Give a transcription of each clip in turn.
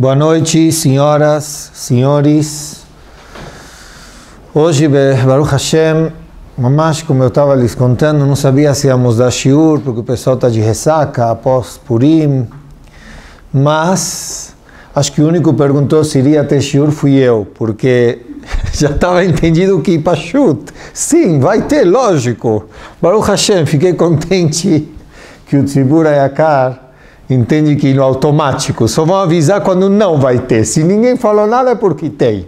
Boa noite, senhoras, senhores. Hoje, Baruch Hashem, mamash, como eu estava lhes contando, não sabia se íamos dar shiur, porque o pessoal está de ressaca após Purim. Mas, acho que o único que perguntou se iria ter shiur fui eu, porque já estava entendido que Pashut. Sim, vai ter, lógico. Baruch Hashem, fiquei contente que o Tzibur Ayakar entende que no automático, só vão avisar quando não vai ter. Se ninguém falou nada é porque tem.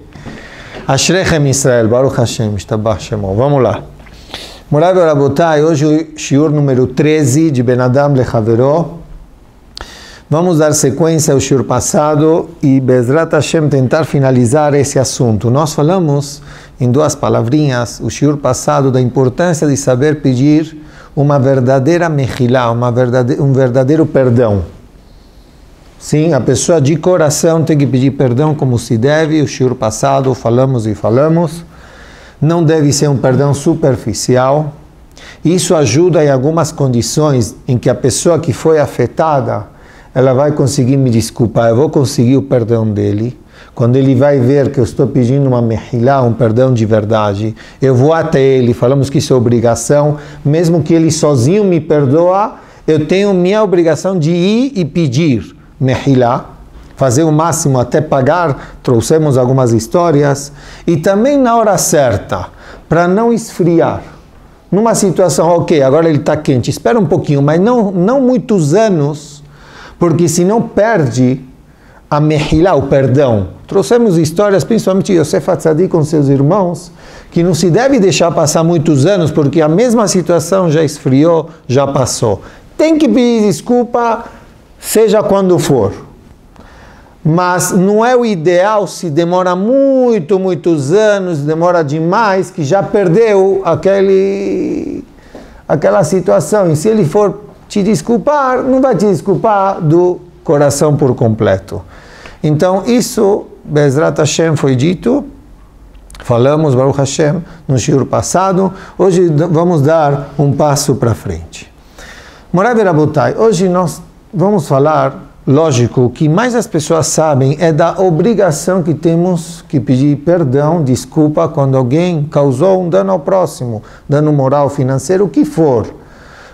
Ashrechem Israel, Baruch Hashem, Ishtabach Shemon. Vamos lá. Morav Rabotai, hoje o shiur número 13 de Ben Adam Lechaveró. Vamos dar sequência ao shiur passado e Bezrat Hashem tentar finalizar esse assunto. Nós falamos em duas palavrinhas, o shiur passado, da importância de saber pedir uma verdadeira mechilá, uma verdade, um verdadeiro perdão. Sim, a pessoa de coração tem que pedir perdão como se deve, o shiur passado falamos e falamos. Não deve ser um perdão superficial. Isso ajuda em algumas condições em que a pessoa que foi afetada, ela vai conseguir me desculpar, eu vou conseguir o perdão dele. Quando ele vai ver que eu estou pedindo uma mehilá, um perdão de verdade, eu vou até ele, falamos que isso é obrigação, mesmo que ele sozinho me perdoa, eu tenho minha obrigação de ir e pedir mehilá, fazer o máximo até pagar, trouxemos algumas histórias, e também na hora certa, para não esfriar. Numa situação, ok, agora ele está quente, espera um pouquinho, mas não, não muitos anos, porque senão perde a mehilá, o perdão. Trouxemos histórias, principalmente Yosef Hatzadi com seus irmãos, que não se deve deixar passar muitos anos, porque a mesma situação já esfriou, já passou. Tem que pedir desculpa, seja quando for. Mas não é o ideal se demora muito, muitos anos, demora demais, que já perdeu aquele, aquela situação. E se ele for te desculpar, não vai te desculpar do coração por completo. Então, isso, Bezrat Hashem, foi dito, falamos, Baruch Hashem, no shiur passado. Hoje vamos dar um passo para frente. Morav Rabotai, hoje nós vamos falar, lógico, o que mais as pessoas sabem é da obrigação que temos que pedir perdão, desculpa, quando alguém causou um dano ao próximo, dano moral, financeiro, o que for.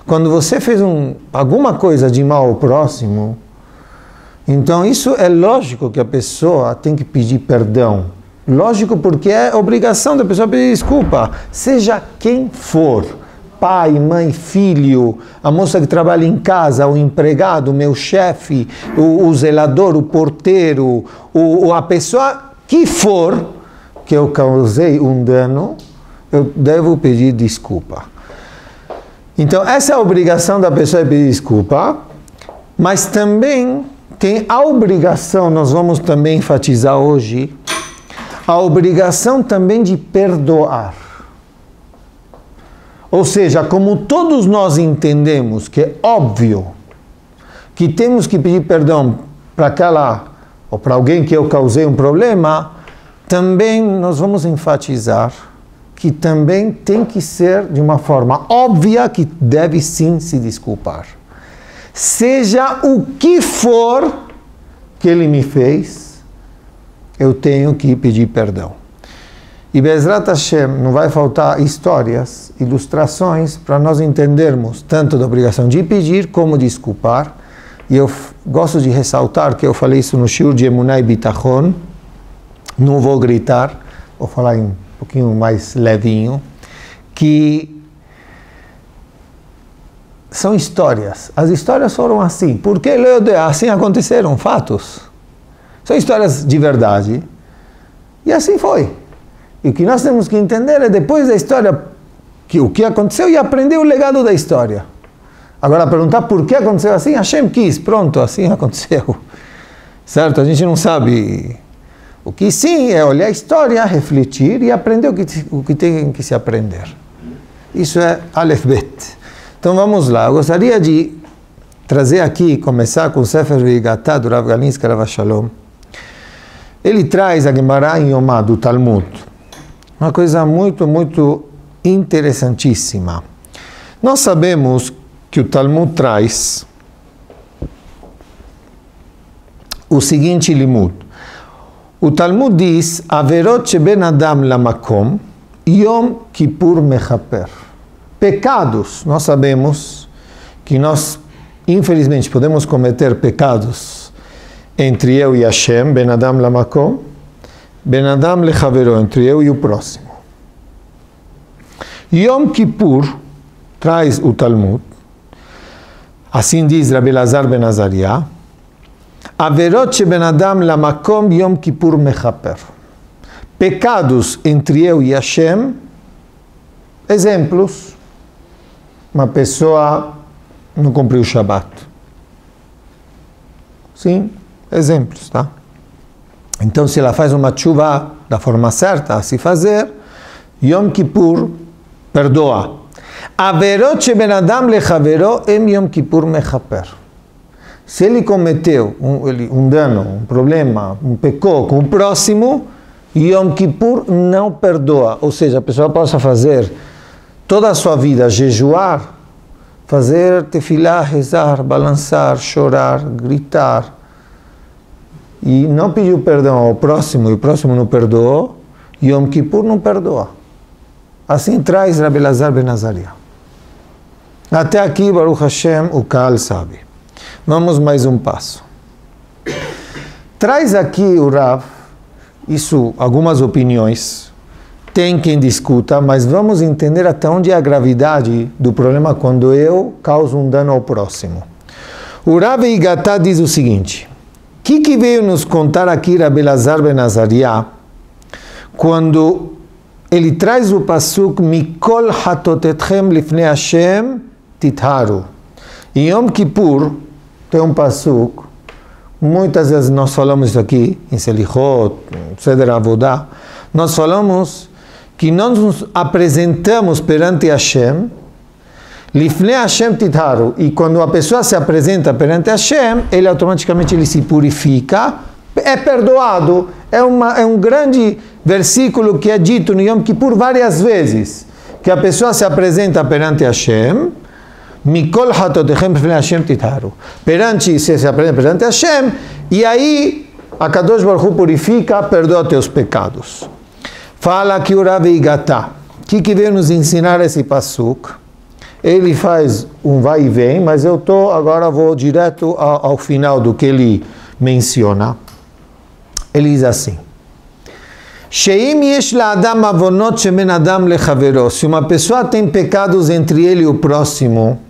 Quando você fez um, alguma coisa de mal ao próximo, então isso é lógico que a pessoa tem que pedir perdão. Lógico porque é obrigação da pessoa pedir desculpa, seja quem for pai, mãe, filho, a moça que trabalha em casa, o empregado, o meu chefe, o, o zelador, o porteiro, o, a pessoa que for que eu causei um dano, eu devo pedir desculpa. Então, essa é a obrigação da pessoa pedir desculpa, mas também tem a obrigação, nós vamos também enfatizar hoje, a obrigação também de perdoar. Ou seja, como todos nós entendemos que é óbvio que temos que pedir perdão para aquela ou para alguém que eu causei um problema, também nós vamos enfatizar que também tem que ser de uma forma óbvia que deve sim se desculpar. Seja o que for que ele me fez, eu tenho que pedir perdão. E Bezrat Hashem não vai faltar histórias, ilustrações para nós entendermos tanto da obrigação de pedir como desculpar. E eu gosto de ressaltar que eu falei isso no Shur de Emunai Bitachon. Não vou gritar, vou falar um pouquinho mais levinho, que são histórias. As histórias foram assim. Porque assim aconteceram fatos. São histórias de verdade. E assim foi. E o que nós temos que entender é depois da história que o que aconteceu e aprender o legado da história. Agora perguntar por que aconteceu assim, Hashem quis, pronto, assim aconteceu. Certo? A gente não sabe. O que sim é olhar a história, refletir e aprender o que, o que tem que se aprender. Isso é Aleph Bet. Então vamos lá. Eu gostaria de trazer aqui, começar com o Sefer Vigatá do Rav Galinsky Rav Shalom. Ele traz a Gemara em Yomá, do Talmud. Uma coisa muito, muito interessantíssima. Nós sabemos que o Talmud traz o seguinte limud. O Talmud diz, Averot sheben adam lamakom, yom kippur mechaper. Pecados, nós sabemos que nós, infelizmente, podemos cometer pecados entre eu e Hashem, ben adam lamakom, ben adam lechavero, entre eu e o próximo. Yom Kippur, traz o Talmud, assim diz Rabbi Lazar ben Azariah, Averot ben Adam lamakom Yom Kippur mechaper. Pecados entre eu e Hashem, exemplos, uma pessoa não cumpriu o Shabat. Sim, exemplos, tá? Então, se ela faz uma chuva da forma certa a se fazer, Yom Kippur perdoa. Averot ben Adam lechavero em Yom Kippur mechaper. Se ele cometeu um, um dano, um problema, um pecou com o próximo, Yom Kippur não perdoa. Ou seja, a pessoa possa fazer toda a sua vida jejuar, fazer tefilá, rezar, balançar, chorar, gritar, e não pediu perdão ao próximo, e o próximo não perdoou, Yom Kippur não perdoa. Assim traz Rabbi Lazar Ben Azaria. Até aqui, Baruch Hashem, o Kaal sabe. Vamos mais um passo. Traz aqui o Rav, isso, algumas opiniões, tem quem discuta, mas vamos entender até onde é a gravidade do problema quando eu causo um dano ao próximo. O Rav Igatá diz o seguinte, o que, que veio nos contar aqui Rabbi Lazar Ben Azariah, quando ele traz o pasuk Mikol hatotetchem lifnei Hashem titharu. Em Yom Kippur tem um pasuk, muitas vezes nós falamos isso aqui, em Selichot, Seder Avodah, nós falamos que nós nos apresentamos perante Hashem, Lifnei Hashem titharu, e quando a pessoa se apresenta perante Hashem, ele automaticamente ele se purifica, é perdoado. É, uma, é um grande versículo que é dito no Yom Kippur várias vezes, que a pessoa se apresenta perante Hashem, Mikol hatotechem Hashem titaru. Perante, se se apresenta perante Hashem, e aí a Kadosh Baruch Hu purifica, perdoa teus pecados. Fala que o Rav Igatá, o que, que veio nos ensinar esse pasuk? Ele faz um vai e vem, mas eu tô agora vou direto ao, ao final do que ele menciona. Ele diz assim: Sheim yesh la'adam avonot shemen adam lechavero. Se uma pessoa tem pecados entre ele e o próximo,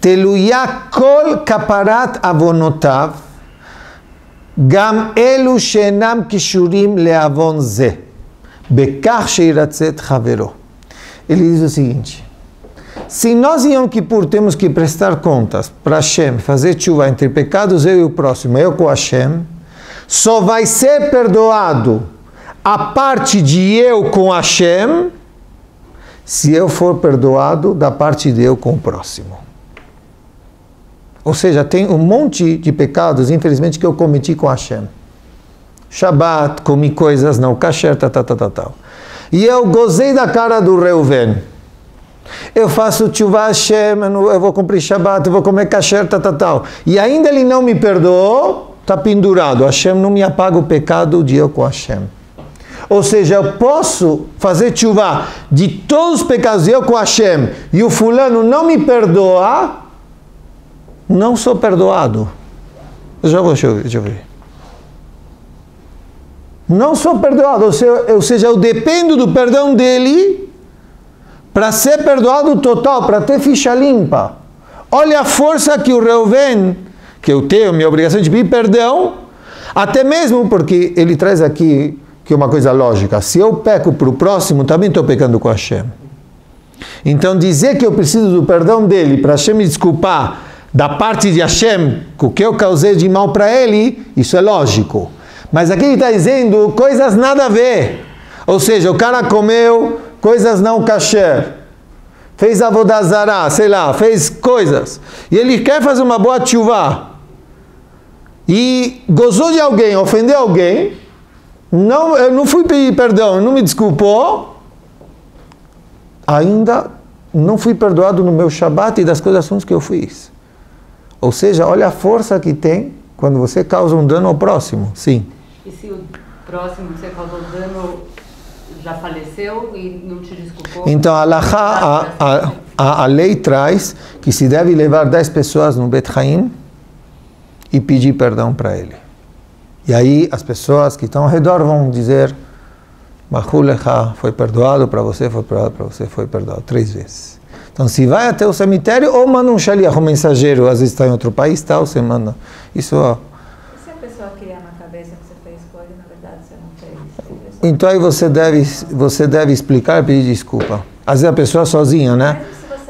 teluya kol kaparat avonotav, gam elu shenam kishurim leavon ze, bekach sheiratzet chavero. Ele diz o seguinte, se nós em Yom Kippur temos que prestar contas para Hashem, fazer chuva entre pecados eu e o próximo, eu com Hashem, só vai ser perdoado a parte de eu com Hashem se eu for perdoado da parte de eu com o próximo. Ou seja, tem um monte de pecados, infelizmente, que eu cometi com Hashem. Shabbat, comi coisas não kasher, tal, tal, tal, tal. E eu gozei da cara do Reuven. Eu faço tshuva Hashem, eu vou cumprir Shabbat, eu vou comer kasher, tal, tal, tal. E ainda ele não me perdoou, está pendurado. Hashem não me apaga o pecado de eu com Hashem. Ou seja, eu posso fazer chuva de todos os pecados eu com Hashem e o fulano não me perdoa, não sou perdoado. Já vou, deixa eu, deixa eu ver. Não sou perdoado, ou seja, ou seja, eu dependo do perdão dele para ser perdoado total, para ter ficha limpa. Olha a força que o Reuven que eu tenho minha obrigação de pedir perdão, até mesmo porque ele traz aqui que uma coisa lógica. Se eu peco para o próximo, também estou pecando com Hashem. Então dizer que eu preciso do perdão dele para Hashem me desculpar da parte de Hashem, o que eu causei de mal para ele, isso é lógico. Mas aqui ele está dizendo coisas nada a ver. Ou seja, o cara comeu coisas não kasher fez avodazará, sei lá, fez coisas, e ele quer fazer uma boa chuva, e gozou de alguém, ofendeu alguém, não, eu não fui pedir perdão, não me desculpou, ainda não fui perdoado no meu Shabat e das coisas que eu fiz. Ou seja, olha a força que tem quando você causa um dano ao próximo, sim. E se o próximo que você causou dano já faleceu e não te desculpou? Então, a, alahá, a, a, a, a lei traz que se deve levar 10 pessoas no Bet Haim e pedir perdão para ele. E aí as pessoas que estão ao redor vão dizer, Mahulecha foi perdoado para você, foi perdoado para você, foi perdoado três vezes. Então, se vai até o cemitério, ou manda um shaliach, um mensageiro, às vezes está em outro país, tal, você manda. Isso, ó. E se a pessoa criar na cabeça que você fez coisa na verdade você não fez? Então aí você deve, você deve explicar e pedir desculpa. Às vezes a pessoa sozinha, né?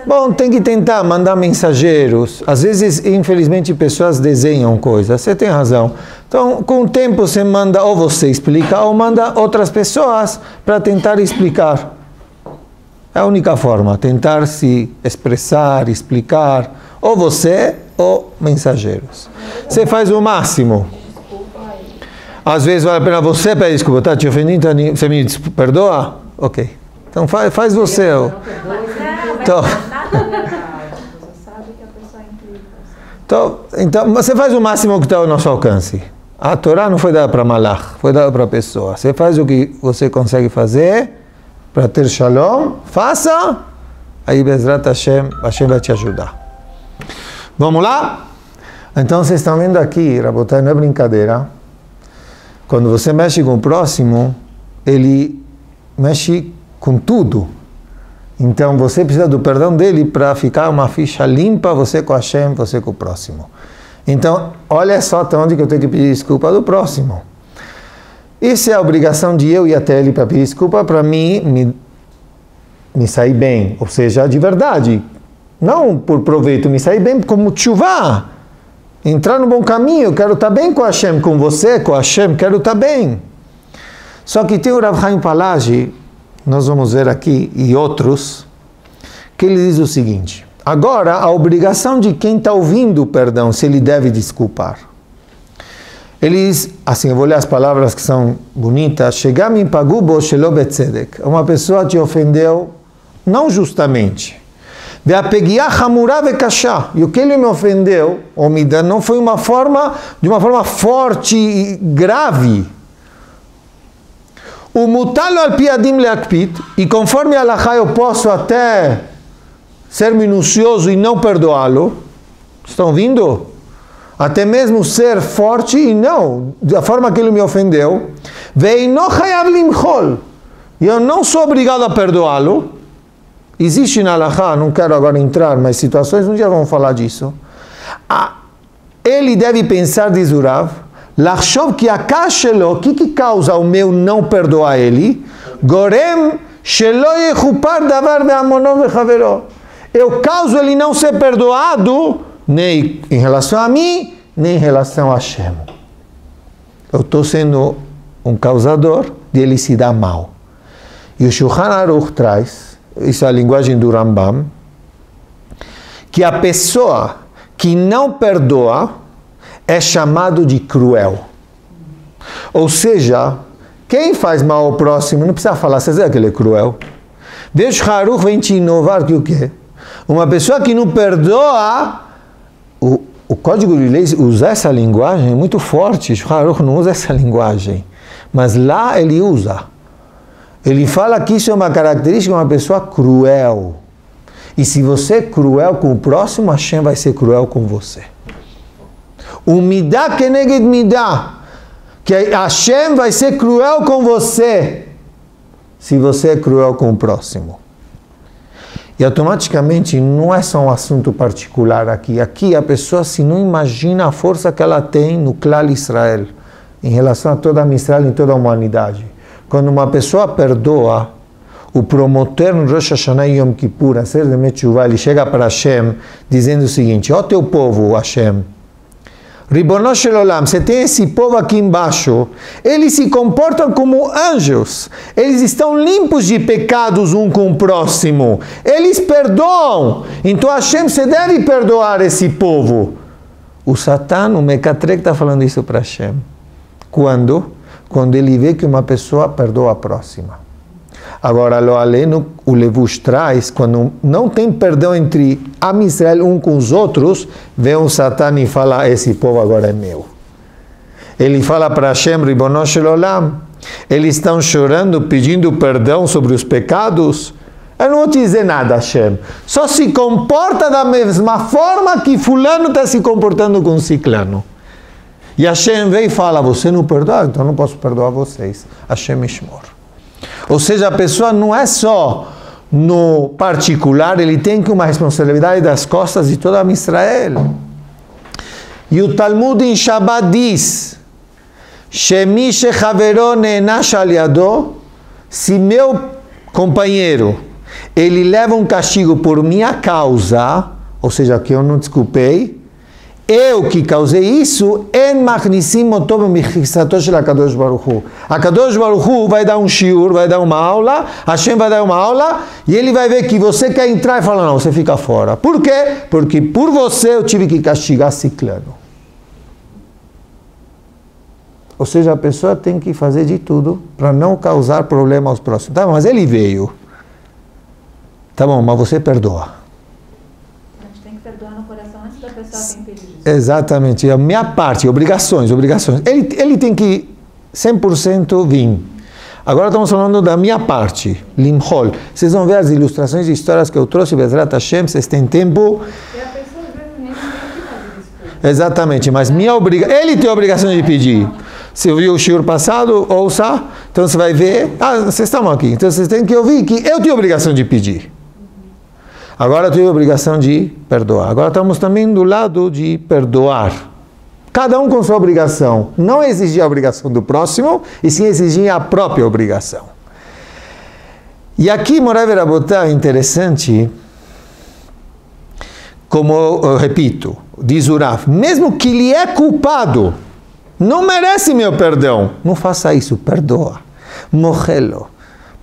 Bom, tem que tentar mandar mensageiros. Às vezes, infelizmente, pessoas desenham coisas. Você tem razão. Então, com o tempo, você manda, ou você explica, ou manda outras pessoas para tentar explicar. É a única forma, tentar se expressar, explicar, ou você ou mensageiros. Você faz o máximo. Às vezes vale a pena você pedir desculpa, tá? Te ofendi, então você me perdoa? Ok. Então faz, faz você. e Não, Então-. Então, então você faz o máximo que está ao nosso alcance. A Torá não foi dada para Malach, foi dada para a pessoa. Você faz o que você consegue fazer para ter shalom, faça, aí Bezrat Hashem, Hashem vai te ajudar. Vamos lá? Então vocês estão vendo aqui, Rabotai, não é brincadeira. Quando você mexe com o próximo, ele mexe com tudo. Então você precisa do perdão dele para ficar uma ficha limpa, você com Hashem, você com o próximo. Então, olha só até onde que eu tenho que pedir desculpa do próximo. Isso é a obrigação de eu ir até ele para pedir desculpa para mim me, me sair bem, ou seja, de verdade. Não por proveito, me sair bem como tshuva. Entrar no bom caminho, quero estar bem com Hashem, com você, com Hashem, quero estar bem. Só que tem o Rav Chaim Palagi, nós vamos ver aqui, e outros, que ele diz o seguinte: agora a obrigação de quem está ouvindo o perdão, se ele deve desculpar. Ele diz, assim, eu vou ler as palavras que são bonitas, Shegam im pagubo shelo betzedek. Uma pessoa te ofendeu não justamente. E o que ele me ofendeu, ou me não foi uma forma, de uma forma forte e grave. O mutalo al piadim leakpit, e conforme a Allahá eu posso até ser minucioso e não perdoá-lo. Estão ouvindo? Até mesmo ser forte e não, da forma que ele me ofendeu. E eu não sou obrigado a perdoá-lo. Existe na Allahá, não quero agora entrar, mas situações, um dia vamos falar disso. Ah, ele deve pensar, diz o Rav, Lachshov que akashelo, o que, que causa o meu não perdoar ele? Gorem shelo yechupar davar ve'amonom ve'chavero. Eu causo ele não ser perdoado, nem em relação a mim, nem em relação a Hashem. Eu estou sendo um causador de ele se dar mal. E o Shulchan Aruch traz, isso é a linguagem do Rambam, que a pessoa que não perdoa é chamado de cruel. Ou seja, quem faz mal ao próximo não precisa falar, você sabe que ele é cruel. Deus Haruch vem te inovar que o quê? Uma pessoa que não perdoa, o, Código de Leis usa essa linguagem muito forte, Haruch não usa essa linguagem, mas lá ele usa. Ele fala que isso é uma característica de uma pessoa cruel. E se você é cruel com o próximo, Hashem vai ser cruel com você. Umidá keneged midá. Que Hashem vai ser cruel com você. Se você é cruel com o próximo. E automaticamente não é só um assunto particular aqui. Aqui a pessoa se não imagina a força que ela tem no clã Israel. Em relação a toda a Israel e toda a humanidade. Quando uma pessoa perdoa, o promotor no Rosh Hashanah Yom Kippur, a ser de Metchuvah, ele chega para Hashem dizendo o seguinte: Ó teu povo, Hashem, Ribono Shel Olam, você tem esse povo aqui embaixo, eles se comportam como anjos, eles estão limpos de pecados um com o próximo, eles perdoam, então Hashem, você deve perdoar esse povo. O Satan, o Mecatrek, está falando isso para Hashem. Quando? Quando ele vê que uma pessoa perdoa a próxima. Agora, lo aleno, o Levush traz, quando não tem perdão entre Am Israel um com os outros, vem o Satan e fala, esse povo agora é meu. ele fala para Hashem, Ribonosh Olam, eles estão chorando, pedindo perdão sobre os pecados. Eu não vou te dizer nada, Hashem. Só se comporta da mesma forma que fulano está se comportando com ciclano. E Hashem vem e fala, você não perdoa? Então não posso perdoar vocês. Hashem Ishmor. Ou seja, a pessoa não é só no particular, ele tem uma responsabilidade das costas de toda a Israel. E o Talmud em Shabbat diz, se meu companheiro, ele leva um castigo por minha causa, ou seja, que eu não desculpei, eu que causei isso, en machnisim otom michisato shel HaKadosh Baruch Hu. HaKadosh Baruch Hu vai dar um shiur, vai dar uma aula, Hashem vai dar uma aula, e ele vai ver que você quer entrar e fala, não, você fica fora. Por quê? Porque por você eu tive que castigar ciclano. Ou seja, a pessoa tem que fazer de tudo para não causar problema aos próximos. Tá, mas ele veio. Tá bom, mas você perdoa. A gente tem que perdoar no coração antes da pessoa pedir isso. Exatamente, a minha parte, obrigações, obrigações. Ele, ele tem que 100% vir. Agora estamos falando da minha parte, Limhol. Vocês vão ver as ilustrações e histórias que eu trouxe, Bezrat Hashem, vocês têm tempo. Exatamente, mas minha obriga... ele tem a obrigação de pedir. Se ouviu o shiur passado, ouça, então você vai ver, ah, vocês estão aqui, então vocês têm que ouvir que eu tenho a obrigação de pedir. Agora eu tenho a obrigação de perdoar. Agora estamos também do lado de perdoar. Cada um com sua obrigação. Não exigir a obrigação do próximo, e sim exigir a própria obrigação. E aqui, Morav Rabotá, é interessante, como eu repito, diz Uraf, mesmo que ele é culpado, não merece meu perdão, não faça isso, perdoa. Morrelo.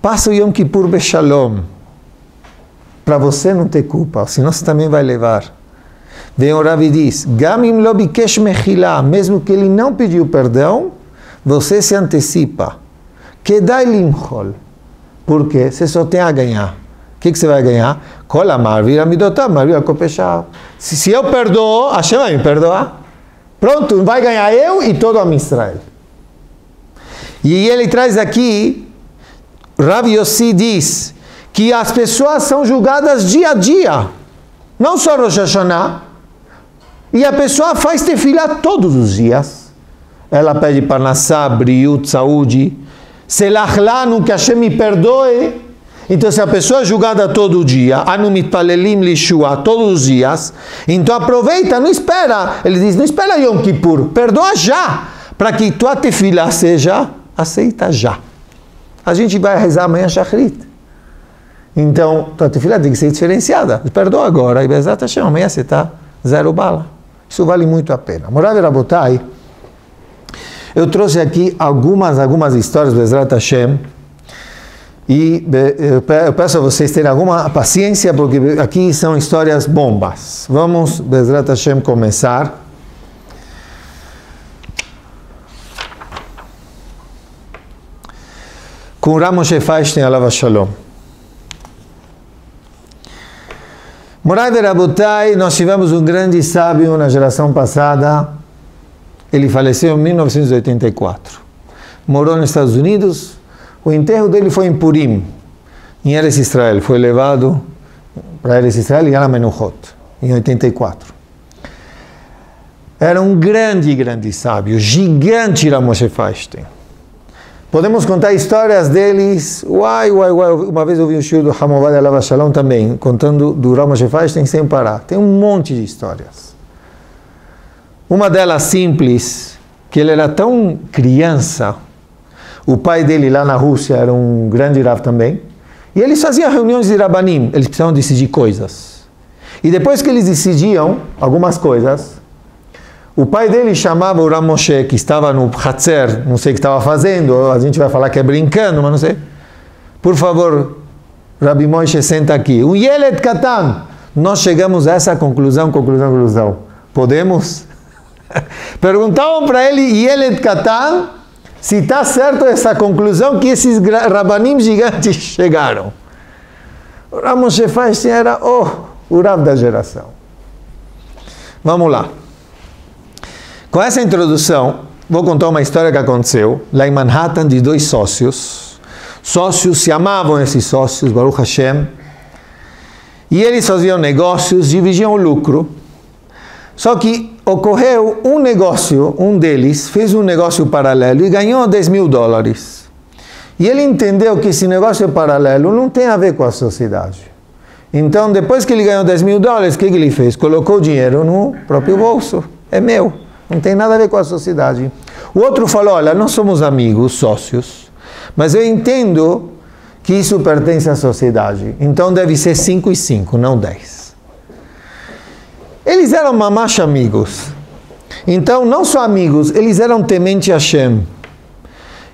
Passa o Yom Kippur Beshalom para você não ter culpa, senão você também vai levar. Vem o Rav e diz, Gamim lo bikesh mechila, mesmo que ele não pediu perdão, você se antecipa. Kedai limchol. Por quê? Você só tem a ganhar. O que, que você vai ganhar? Kol amar vira midotam, mar vira kopeshah. Se, se eu perdoo, Hashem vai me perdoar. Pronto, vai ganhar eu e todo a Israel. E ele traz aqui, Rav Yossi diz, que as pessoas são julgadas dia a dia, não só Rosh Hashanah. E a pessoa faz tefilá todos os dias. Ela pede parnassá, briut, saúde, selachlanu, que Hashem me perdoe. Então, se a pessoa é julgada todo dia, anumit palelim lishua, todos os dias, então aproveita, não espera. Ele diz, não espera Yom Kippur, perdoa já, para que tua tefilá seja aceita já. A gente vai rezar amanhã Shachrit. Então, tua tefilá tem que ser diferenciada. Perdoa agora, e Bezat Hashem, amanhã você está zero bala. Isso vale muito a pena. Morav Rabotai, eu trouxe aqui algumas, algumas histórias Bezat Hashem, e eu peço a vocês terem alguma paciência, porque aqui são histórias bombas. Vamos, Bezrat Hashem, começar. Com Ramos Feinstein, Alava Shalom. Morai Verabutai, nós tivemos um grande sábio na geração passada. Ele faleceu em 1984. Morou nos Estados Unidos. O enterro dele foi em Purim, em Eres Israel. Foi levado para Eres Israel e Yala Menuhot, em 84. Era um grande, grande sábio, gigante Ramoshe Feinstein. Podemos contar histórias deles. Uai, uai, uai. Uma vez eu vi um show do Hamovad Alava Shalom também, contando do Ramoshe Feinstein sem parar. Tem um monte de histórias. Uma delas simples, que ele era tão criança, o pai dele lá na Rússia era um grande Rav também, e eles faziam reuniões de Rabanim, eles precisavam decidir coisas. E depois que eles decidiam algumas coisas, o pai dele chamava o Ramoshe, que estava no Hatzer, não sei o que estava fazendo, a gente vai falar que é brincando, mas não sei. Por favor, Rabi Moshe, senta aqui. Um Yelet Katan. Nós chegamos a essa conclusão, conclusão, conclusão. Podemos? Perguntavam para ele, Yelet Katan, se está certo essa conclusão que esses rabanim gigantes chegaram. O Ramoshe Feinstein era oh, o Rav da geração. Vamos lá. Com essa introdução, vou contar uma história que aconteceu lá em Manhattan de dois sócios. Sócios se amavam esses sócios, Baruch Hashem. E eles faziam negócios, dividiam o lucro. Só que ocorreu um negócio, um deles fez um negócio paralelo e ganhou 10 mil dólares. E ele entendeu que esse negócio paralelo não tem a ver com a sociedade. Então, depois que ele ganhou 10 mil dólares, o que, que ele fez? Colocou o dinheiro no próprio bolso. É meu. Não tem nada a ver com a sociedade. O outro falou: Olha, nós somos amigos, sócios, mas eu entendo que isso pertence à sociedade. Então deve ser 5 e 5, não 10. Eles eram mamacha amigos. Então, não só amigos, eles eram temente a Hashem.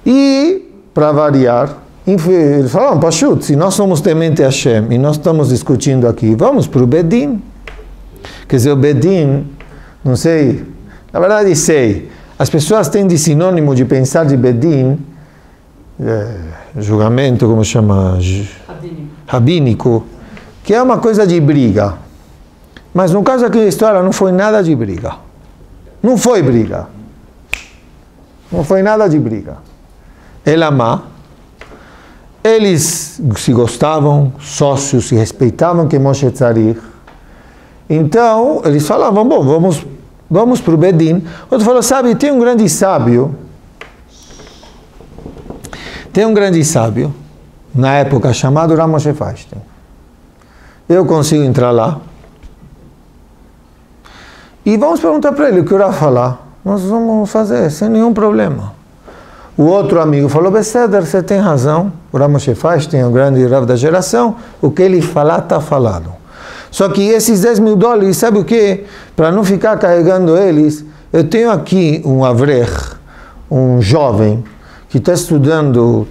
E, para variar, eles falaram, Pachut, se nós somos temente a Hashem e nós estamos discutindo aqui, vamos para o Bedin. Quer dizer, o Bedin, não sei, na verdade sei, as pessoas têm de sinônimo de pensar de Bedin, é, julgamento, como chama? Rabínico. Rabínico, que é uma coisa de briga. Mas no caso aqui da história não foi nada de briga. Não foi briga. Não foi nada de briga. Ela má. Eles se gostavam, sócios se respeitavam que Moshe Tzarich. Então, eles falavam, bom, vamos, vamos para o Bedin. Outro falou, sabe, tem um grande sábio, tem um grande sábio, na época, chamado Ramoshe Feinstein. Eu consigo entrar lá. E vamos perguntar para ele o que o Rav falar. Nós vamos fazer, sem nenhum problema. O outro amigo falou, Besséder, você tem razão. O Ramoshe Feinstein é o grande Rav da geração. O que ele falar, está falado. Só que esses 10 mil dólares, sabe o que? Para não ficar carregando eles, eu tenho aqui um avrech, um jovem, que está estudando,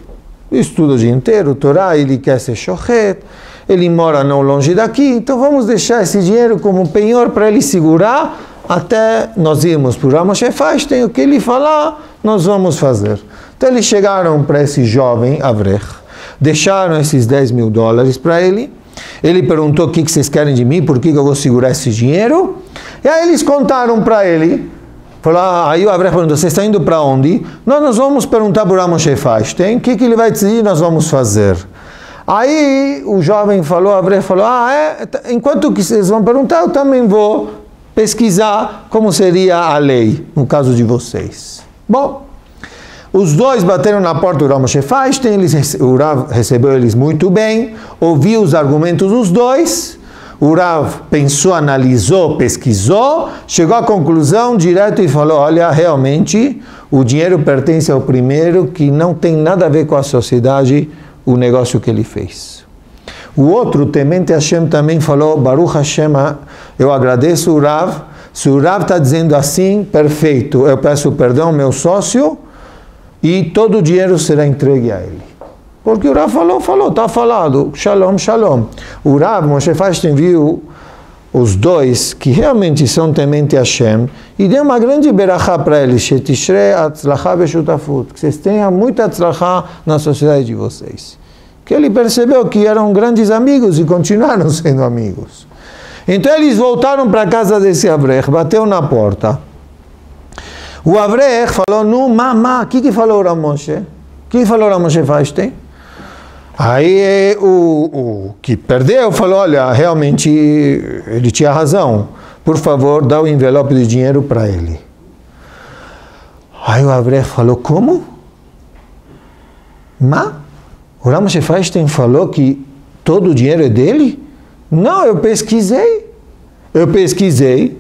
estuda o dia inteiro, Torá, ele quer ser shochet, ele mora não longe daqui, então vamos deixar esse dinheiro como penhor para ele segurar até nós irmos para o Ramoshe Feinstein, o que ele falar, nós vamos fazer. Então eles chegaram para esse jovem avrech, deixaram esses 10 mil dólares para ele, ele perguntou o que, vocês querem de mim, por que, eu vou segurar esse dinheiro, e aí eles contaram para ele, falou, ah, aí o avrech perguntou, você está indo para onde? Nós, nós vamos perguntar para o Ramoshe Feinstein, o que, que ele vai decidir, nós vamos fazer. Aí o jovem falou, a Avrech falou, ah, é? enquanto que vocês vão perguntar, eu também vou pesquisar como seria a lei, no caso de vocês. Bom, os dois bateram na porta do Ramoshe Feinstein, eles, o Rav recebeu eles muito bem, ouviu os argumentos dos dois, o Rav pensou, analisou, pesquisou, chegou à conclusão direto e falou, olha, realmente o dinheiro pertence ao primeiro que não tem nada a ver com a sociedade, o negócio que ele fez. O outro, temente Hashem, também falou, Baruch Hashem, eu agradeço o Rav, se o Rav está dizendo assim, perfeito, eu peço perdão meu sócio e todo o dinheiro será entregue a ele. Porque o Rav falou, falou, está falado, shalom, shalom. O Rav, Moshe Feinstein viu os dois que realmente são temente Hashem e deu uma grande berachá para eles, que vocês tenham muita atzlachá na sociedade de vocês. Que ele percebeu que eram grandes amigos e continuaram sendo amigos. Então eles voltaram para a casa desse Avrech, bateu na porta. O Avrech falou, no mamá, o que, que falou o Ramoshe? O que falou o Ramoshe Feinstein? Aí o, o que perdeu falou, olha, realmente ele tinha razão. Por favor, dá o envelope de dinheiro para ele. Aí o Avrech falou, como? Mas o Ramoshe Feinstein falou que todo o dinheiro é dele? Não, eu pesquisei. Eu pesquisei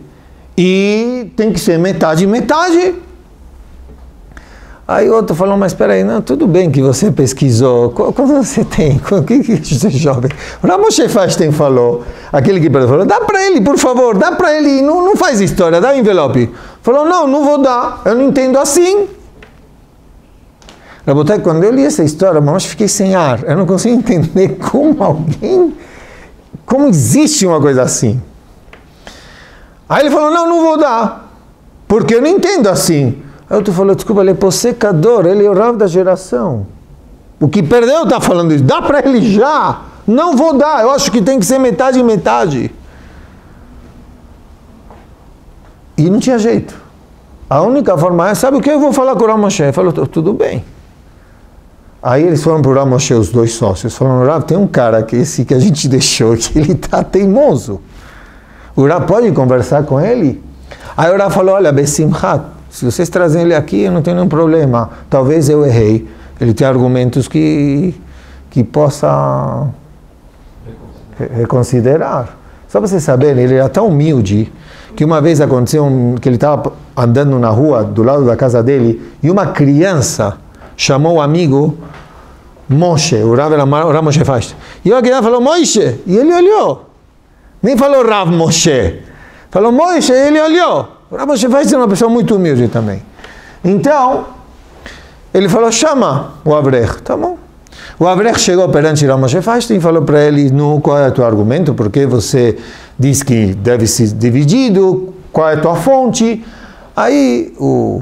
e tem que ser metade metade. Aí outro falou, mas espera aí, não, tudo bem que você pesquisou, quando você tem, o que que você jovem? O Ramoshe Feinstein falou, aquele que falou, dá para ele, por favor, dá para ele, não, não faz história, dá o envelope. Falou, não, não vou dar, eu não entendo assim. Rabotai, quando eu li essa história, mas fiquei sem ar, eu não consigo entender como alguém, como existe uma coisa assim. Aí ele falou, não, não vou dar, porque eu não entendo assim. Aí outro falou, desculpa, ele é possecador, ele é o Rav da geração. O que perdeu está falando isso, dá para ele já. Não vou dar, eu acho que tem que ser metade e metade. E não tinha jeito. A única forma é, sabe o que? Eu vou falar com o Rav Moshe. Ele falou, tudo bem. Aí eles foram para o Rav Moshe, os dois sócios. Falaram, Rav, tem um cara que esse que a gente deixou, que ele está teimoso. O Rav pode conversar com ele? Aí o Rav falou, olha, Bessimhat, se vocês trazem ele aqui, eu não tenho nenhum problema. Talvez eu errei. Ele tem argumentos que, que possa reconsiderar. Só para vocês saberem, ele era tão humilde que uma vez aconteceu um, que ele estava andando na rua do lado da casa dele e uma criança chamou o amigo Moshe, o Rav, Moshe faz. E a criança falou Moshe, e ele olhou. Nem falou Rav Moshe. Falou Moshe, ele olhou. Rav Moshe faz é uma pessoa muito humilde também. Então, ele falou, chama o Avrech. Tá bom. O Avrech chegou perante Rav Moshe Feinstein e falou para ele, qual é o teu argumento, porque você diz que deve ser dividido, qual é a tua fonte. Aí, o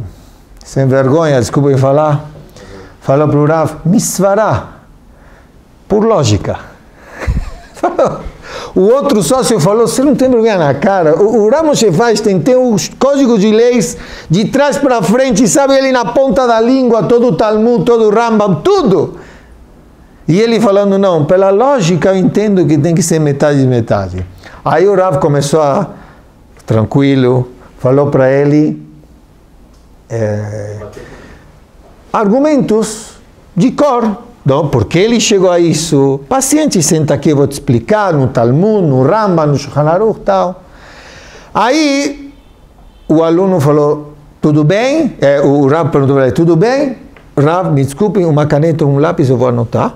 sem vergonha, desculpa me falar, falou para o Rav, misvará, por lógica. O outro sócio falou: você não tem vergonha na cara. O, o Ramos Feinstein tem os códigos de leis de trás para frente, sabe ele na ponta da língua, todo o Talmud, todo o Rambam, tudo. E ele falando: não, pela lógica eu entendo que tem que ser metade de metade. Aí o Rav começou a, tranquilo, falou para ele é, argumentos de cor. Não, porque ele chegou a isso? Paciente, senta aqui, eu vou te explicar, no Talmud, no Rambam, no Shulchan Aruch, tal. Aí, o aluno falou, tudo bem? É, o Rav perguntou para ele, tudo bem? Rav, me desculpe, uma caneta, um lápis, eu vou anotar.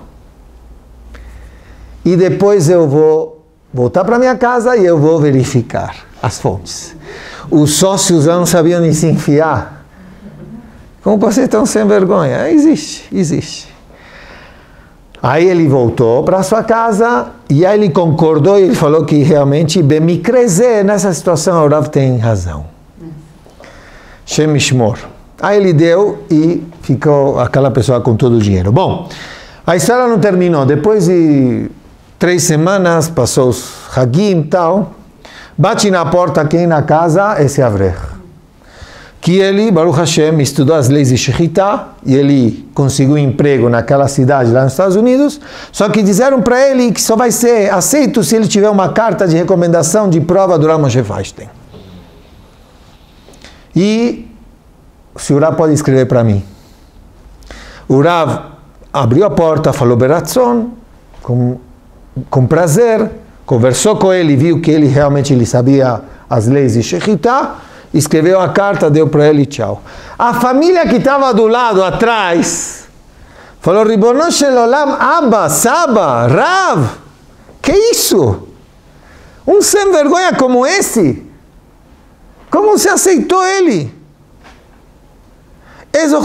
E depois eu vou voltar para minha casa e eu vou verificar as fontes. Os sócios não sabiam nem se enfiar. Como vocês estão sem vergonha? Existe, existe. Aí ele voltou para sua casa e aí ele concordou e ele falou que realmente Bemicreze, nessa situação, o Rav tem razão. Shemishmor. Aí ele deu e ficou aquela pessoa com todo o dinheiro. Bom, a história não terminou. Depois de três semanas, passou os Hagim e tal, bate na porta quem na casa? Esse Avrech que ele, Baruch Hashem, estudou as leis de Shechita e ele conseguiu emprego naquela cidade lá nos Estados Unidos, só que disseram para ele que só vai ser aceito se ele tiver uma carta de recomendação de prova do Ramon Feinstein. E o senhor pode escrever para mim. O Rav abriu a porta, falou Beratzon, com, com prazer, conversou com ele, viu que ele realmente ele sabia as leis de Shechita, escreveu a carta, deu para ele tchau. A família que estava do lado, atrás, falou, Ribono Shelolam, Abba, Saba, Rav, que isso? Um sem vergonha como esse? Como você aceitou ele? Ezo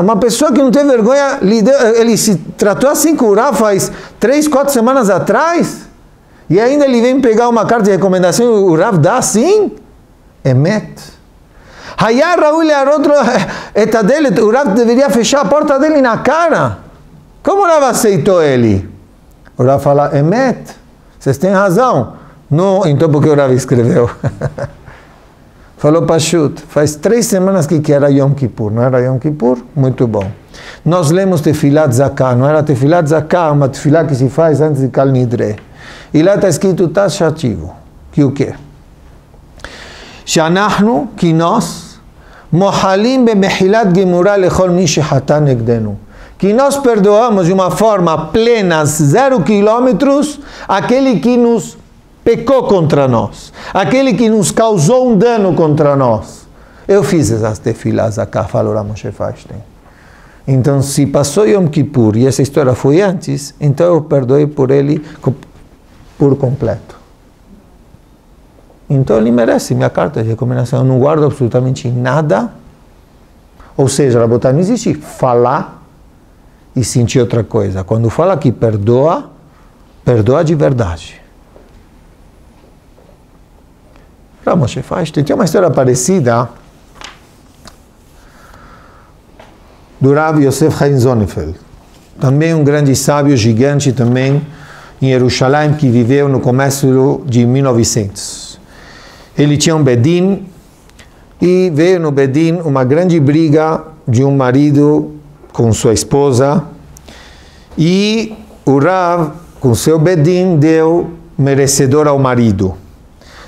uma pessoa que não tem vergonha, ele se tratou assim com o Rav faz três, quatro semanas atrás, e ainda ele vem pegar uma carta de recomendação e o Rav dá assim? Emet. Hayá Raúl outro eta dele, o Rav deveria fechar a porta dele na cara. Como o Rav aceitou ele? O Rav fala, Emet, vocês têm razão. Não, então por que o Rav escreveu? Falou Pashut, faz três semanas que, que era Yom Kippur, não era Yom Kippur? Muito bom. Nós lemos Tefilat Zaká, não era Tefilat Zaká, uma tefilá que se faz antes de Kal Nidre. E lá está escrito taxativo, que o quê? שאנחנו, כי nós, מוחלים במחילת גמורה לכל מי שחטא נגדנו. Que nós perdoamos de uma forma plena, zero quilômetros, aquele que nos pecou contra nós, aquele que nos causou um dano contra nós. Eu fiz essas tefilas acá, falou Ramoshe Feinstein. Então, se passou Yom Kippur e essa história foi antes, então eu perdoei por ele por completo. Então ele merece minha carta de recomendação. Eu não guardo absolutamente nada. Ou seja, Rabotai, não existe falar e sentir outra coisa. Quando fala que perdoa, perdoa de verdade. Ramoshe faz. Tem uma história parecida do Rav Yosef Chaim Zonefeld. Também um grande sábio gigante também em Jerusalém que viveu no começo de 1900 ele tinha um bedin E veio no Bedin uma grande briga de um marido com sua esposa. E o Rav, com seu Bedin, deu merecedor ao marido.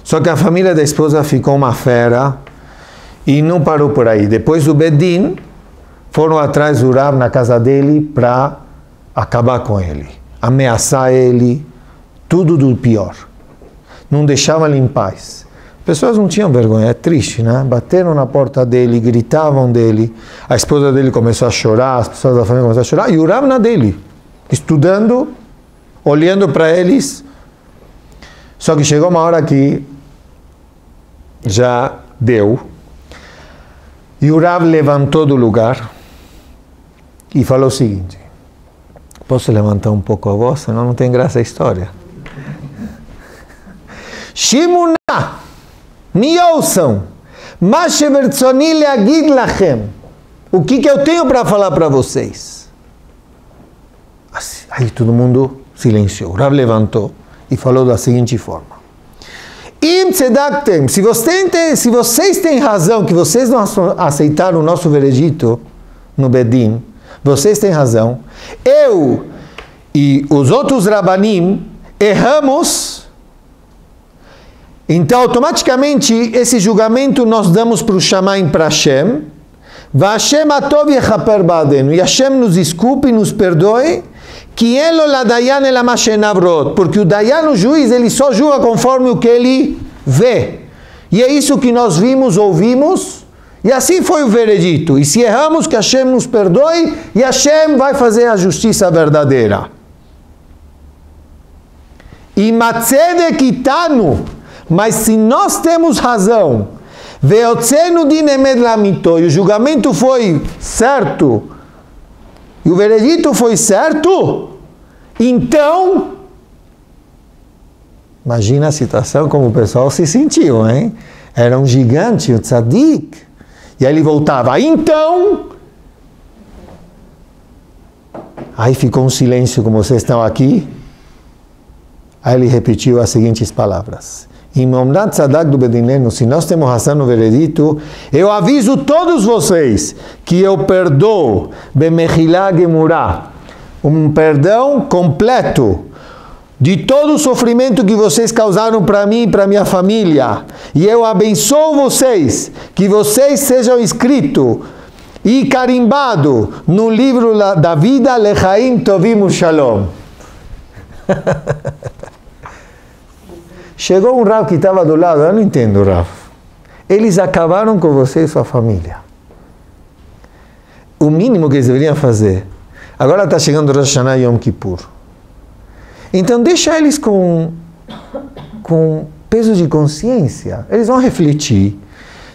Só que a família da esposa ficou uma fera e não parou por aí. Depois do Bedin, foram atrás do Rav na casa dele para acabar com ele, ameaçar ele, tudo do pior. Não deixavam ele em paz. Pessoas não tinham vergonha, é triste, né? Bateram na porta dele, gritavam dele. A esposa dele começou a chorar, as pessoas da família começaram a chorar. E o na dele, estudando, olhando para eles. Só que chegou uma hora que já deu. E o Rav levantou do lugar e falou o seguinte: Posso levantar um pouco a voz? Senão não tem graça a história. Shimuna, me ouçam. O que, que eu tenho para falar para vocês? Assim, aí todo mundo silenciou. Rav levantou e falou da seguinte forma. Se, você se vocês têm razão, que vocês não aceitaram o nosso veredito no Bedin, vocês têm razão, eu e os outros Rabanim erramos, então automaticamente esse julgamento nós damos para o Shamaim para Hashem, Vashem atov yechaper badenu, e Hashem nos desculpe e nos perdoe, que elo la dayan elamashenavrot, porque o dayan, o juiz, ele só julga conforme o que ele vê. E é isso que nós vimos, ouvimos, e assim foi o veredito. E se erramos, que Hashem nos perdoe, e Hashem vai fazer a justiça verdadeira. E matzedek itanu, mas se nós temos razão, e o julgamento foi certo, e o veredito foi certo, então, imagina a situação como o pessoal se sentiu, hein? Era um gigante, o tzadik. E aí ele voltava, então. Aí ficou um silêncio, como vocês estão aqui. Aí ele repetiu as seguintes palavras. Imomnat Sadak do Bedineno, se nós temos razão no veredito, eu aviso todos vocês que eu perdoo Bemechilá Gemurá um perdão completo de todo o sofrimento que vocês causaram para mim e para minha família. E eu abençoo vocês, que vocês sejam inscritos e carimbados no livro da vida Lechaim Tovim Shalom. Chegou um Rav que estava do lado, eu não entendo, Rav. Eles acabaram com você e sua família. O mínimo que eles deveriam fazer Agora está chegando Rosh Hashanah e Yom Kippur. Então deixa eles com, com peso de consciência. Eles vão refletir.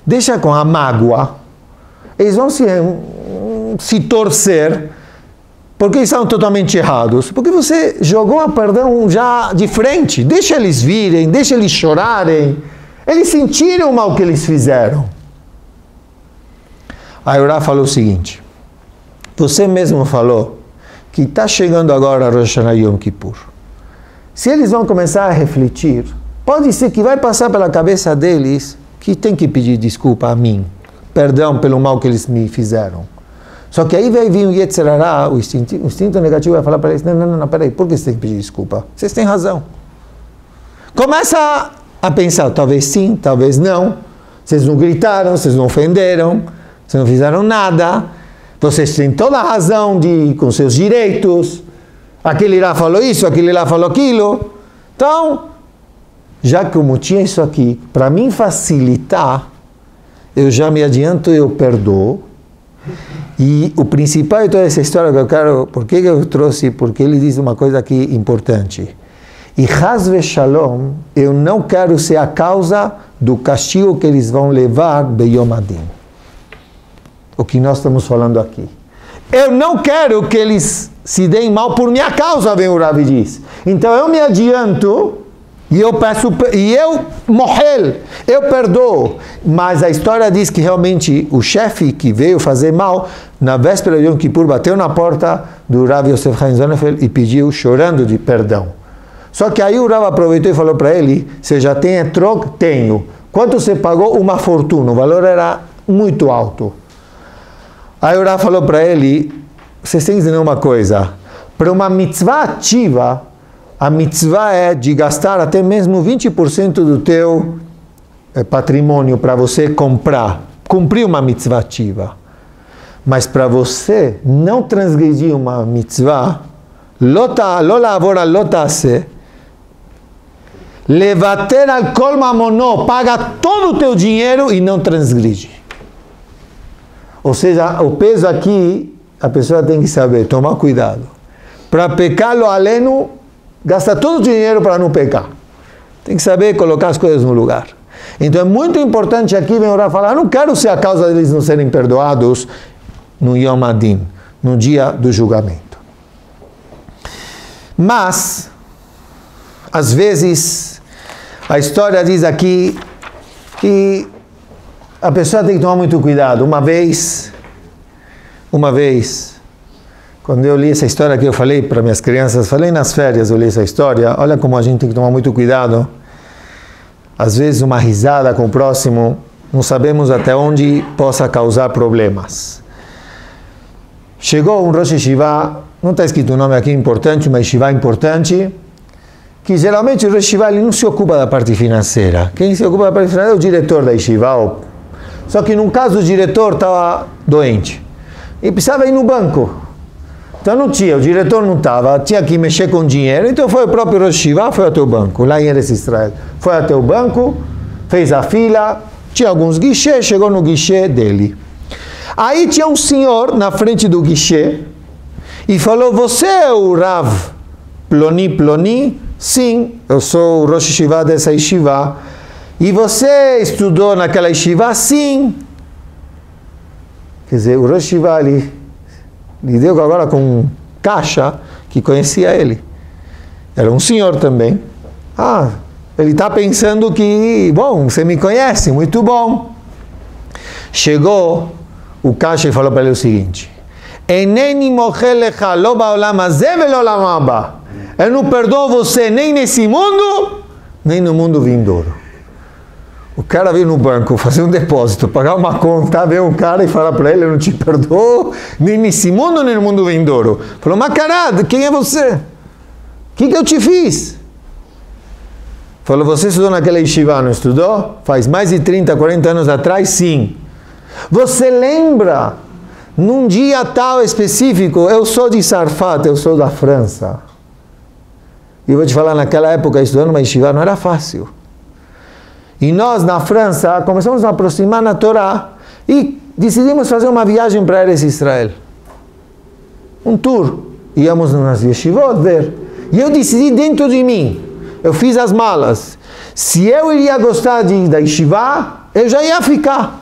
Deixa com a mágoa. Eles vão se, se torcer porque eles estão totalmente errados. Porque você jogou a perdão já de frente. Deixa eles virem, deixa eles chorarem. Eles sentiram o mal que eles fizeram. A Eurá falou o seguinte: você mesmo falou que está chegando agora Rosh Hashanah Yom Kippur. Se eles vão começar a refletir, pode ser que vai passar pela cabeça deles que tem que pedir desculpa a mim, perdão pelo mal que eles me fizeram. Só que aí vai vir o Yetzirará, o instinto, o instinto negativo vai falar para eles, não, não, não, peraí, por que você tem que pedir desculpa? Vocês têm razão. Começa a pensar, talvez sim, talvez não. Vocês não gritaram, vocês não ofenderam, vocês não fizeram nada. Vocês têm toda a razão de, com seus direitos. Aquele lá falou isso, aquele lá falou aquilo. Então, já que como tinha isso aqui, para mim facilitar, eu já me adianto, eu perdoo. E o principal de toda essa história que eu quero, por que eu trouxe? Porque ele diz uma coisa aqui importante. E Hazve Shalom, eu não quero ser a causa do castigo que eles vão levar Beyom Adin o que nós estamos falando aqui. Eu não quero que eles se deem mal por minha causa, vem o Rabi diz. Então eu me adianto e eu peço e eu morrer, eu perdoo. Mas a história diz que realmente o chefe que veio fazer mal na véspera de Yom Kippur bateu na porta do Rav Yosef Chaim Zonefeld e pediu chorando de perdão. Só que aí o Rav aproveitou e falou para ele: "Você já tem etrog? Tenho. Quanto você pagou? Uma fortuna, o valor era muito alto. Aí o Rav falou para ele, vocês têm que entender uma coisa, para uma mitzvah ativa, a mitzvah é de gastar até mesmo 20% do teu eh, patrimônio para você comprar, cumprir uma mitzvah ativa. Mas para você não transgredir uma mitzvah, lota, lola avora lotase, levater al mamonó, paga todo o teu dinheiro e não transgride. Ou seja, o peso aqui, a pessoa tem que saber, tomar cuidado. Para pecar lo aleno, gasta todo o dinheiro para não pecar. Tem que saber colocar as coisas no lugar. Então é muito importante aqui, vem orar falar, não quero ser a causa deles não serem perdoados no Yom Adin, no dia do julgamento. Mas, às vezes, a história diz aqui que a pessoa tem que tomar muito cuidado. Uma vez, uma vez, quando eu li essa história que eu falei para minhas crianças, falei nas férias, eu li essa história, olha como a gente tem que tomar muito cuidado. Às vezes uma risada com o próximo, não sabemos até onde possa causar problemas. Chegou um Rosh Yeshiva, não está escrito o nome aqui importante, mas Yeshiva importante, que geralmente o Rosh Yeshiva ele não se ocupa da parte financeira. Quem se ocupa da parte financeira é o diretor da Yeshiva. Só que num caso o diretor estava doente e precisava ir no banco. Então não tinha, o diretor não estava, tinha que mexer com dinheiro, então foi o próprio Rosh foi até o banco, lá em Eretz Israel. Foi até o banco, fez a fila, tinha alguns guichês, chegou no guichê dele. Aí tinha um senhor na frente do guichê e falou: Você é o Rav Ploni Ploni? Sim, eu sou o Rosh Yeshiva dessa Yeshiva. E você estudou naquela Yeshiva? Sim. Quer dizer, o Rosh Yeshiva lhe, deu agora com um caixa que conhecia ele. Era um senhor também. Ah, ele está pensando que, bom, você me conhece, muito bom. Chegou o caixa e falou para ele o seguinte: Eneni. Eu não perdoo você nem nesse mundo, nem no mundo vindouro. O cara veio no banco fazer um depósito, pagar uma conta, veio um cara e falar para ele: Eu não te perdoo, nem nesse mundo, nem no mundo vindouro. Falou: Mas caralho, quem é você? O que, que eu te fiz? Falou: Você estudou naquela yeshiva, não estudou? Faz mais de 30, 40 anos atrás? Sim. Você lembra? Num dia tal específico, eu sou de Sarfat, eu sou da França. E eu vou te falar, naquela época, estudando uma yeshiva não era fácil. E nós, na França, começamos a aproximar na Torá e decidimos fazer uma viagem para Eres Israel. Um tour. Íamos nas yeshivot ver. E eu decidi dentro de mim. Eu fiz as malas. Se eu iria gostar de, da yeshiva, eu já ia ficar.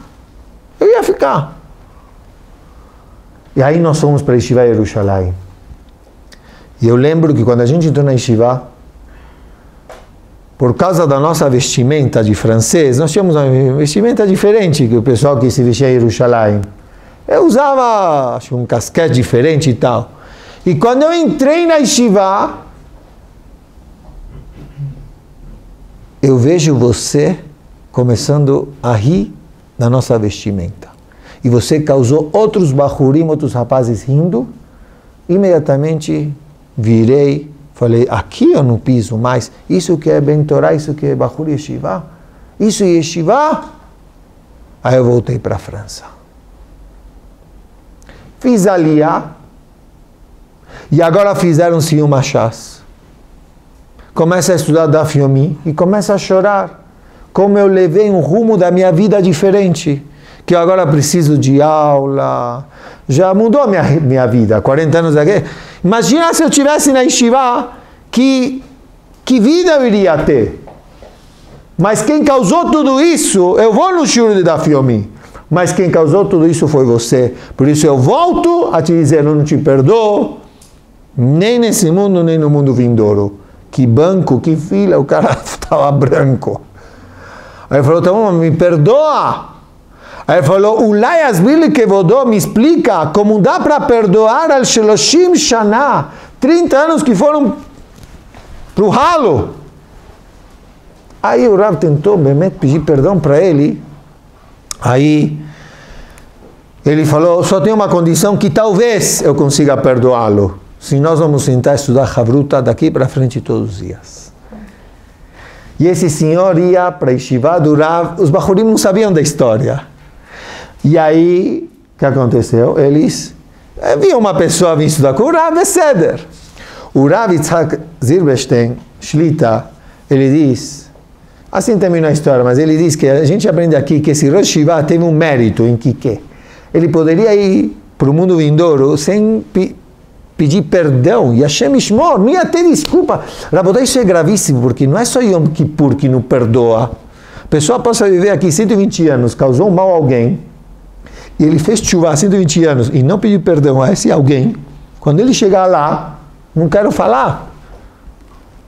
Eu ia ficar. E aí nós fomos para a Yeshiva Jerusalém. E eu lembro que quando a gente entrou na Yeshiva, por causa da nossa vestimenta de francês, nós tínhamos uma vestimenta diferente que o pessoal que se vestia em Jerusalém. Eu usava acho, um casquete diferente e tal. E quando eu entrei na Yeshiva, eu vejo você começando a rir da nossa vestimenta. E você causou outros bahurim, outros rapazes rindo. Imediatamente virei, falei, aqui eu não piso mais. Isso que é Ben Torah, isso que é Bahur Yeshiva. Isso é Yeshiva. Aí eu voltei para a França. Fiz aliá. E agora fizeram-se uma chás. Começa a estudar da Yomi e começa a chorar como eu levei um rumo da minha vida diferente, que eu agora preciso de aula, já mudou minha, minha vida, 40 anos aqui. Imagina se eu tivesse na Yeshiva, que, que vida eu iria ter? Mas quem causou tudo isso, eu vou no Shur de Dafiomi, mas quem causou tudo isso foi você. Por isso eu volto a te dizer, eu não te perdoo, nem nesse mundo, nem no mundo vindouro. Que banco, que fila, o cara estava branco. Aí ele falou, tá bom, me perdoa. Aí falou, Ulai Asbili Kevodó, me explica como dá para perdoar al Sheloshim Shana, 30 anos que foram para o ralo. Aí o Rav tentou Bemet pedir perdão para ele. Aí ele falou: só tem uma condição que talvez eu consiga perdoá-lo. Se nós vamos tentar estudar Havruta daqui para frente todos os dias. E esse senhor ia para a Yeshiva do Rav, os Bahurim não sabiam da história. E aí, o que aconteceu? Eles viam uma pessoa vir estudar com o Rav Seder. O Rav Yitzhak Zilberstein, Shlita, ele diz, assim termina a história, mas ele diz que a gente aprende aqui que esse Rosh Shiva teve um mérito em que, ele poderia ir para o mundo vindouro sem pedir perdão, e Hashem Ishmor, não ia ter desculpa. Rabotai, isso é gravíssimo, porque não é só Yom Kippur que não perdoa. A pessoa possa viver aqui 120 anos, causou um mal a alguém, e ele fez chuva há 120 anos e não pediu perdão a esse alguém, quando ele chegar lá, não quero falar.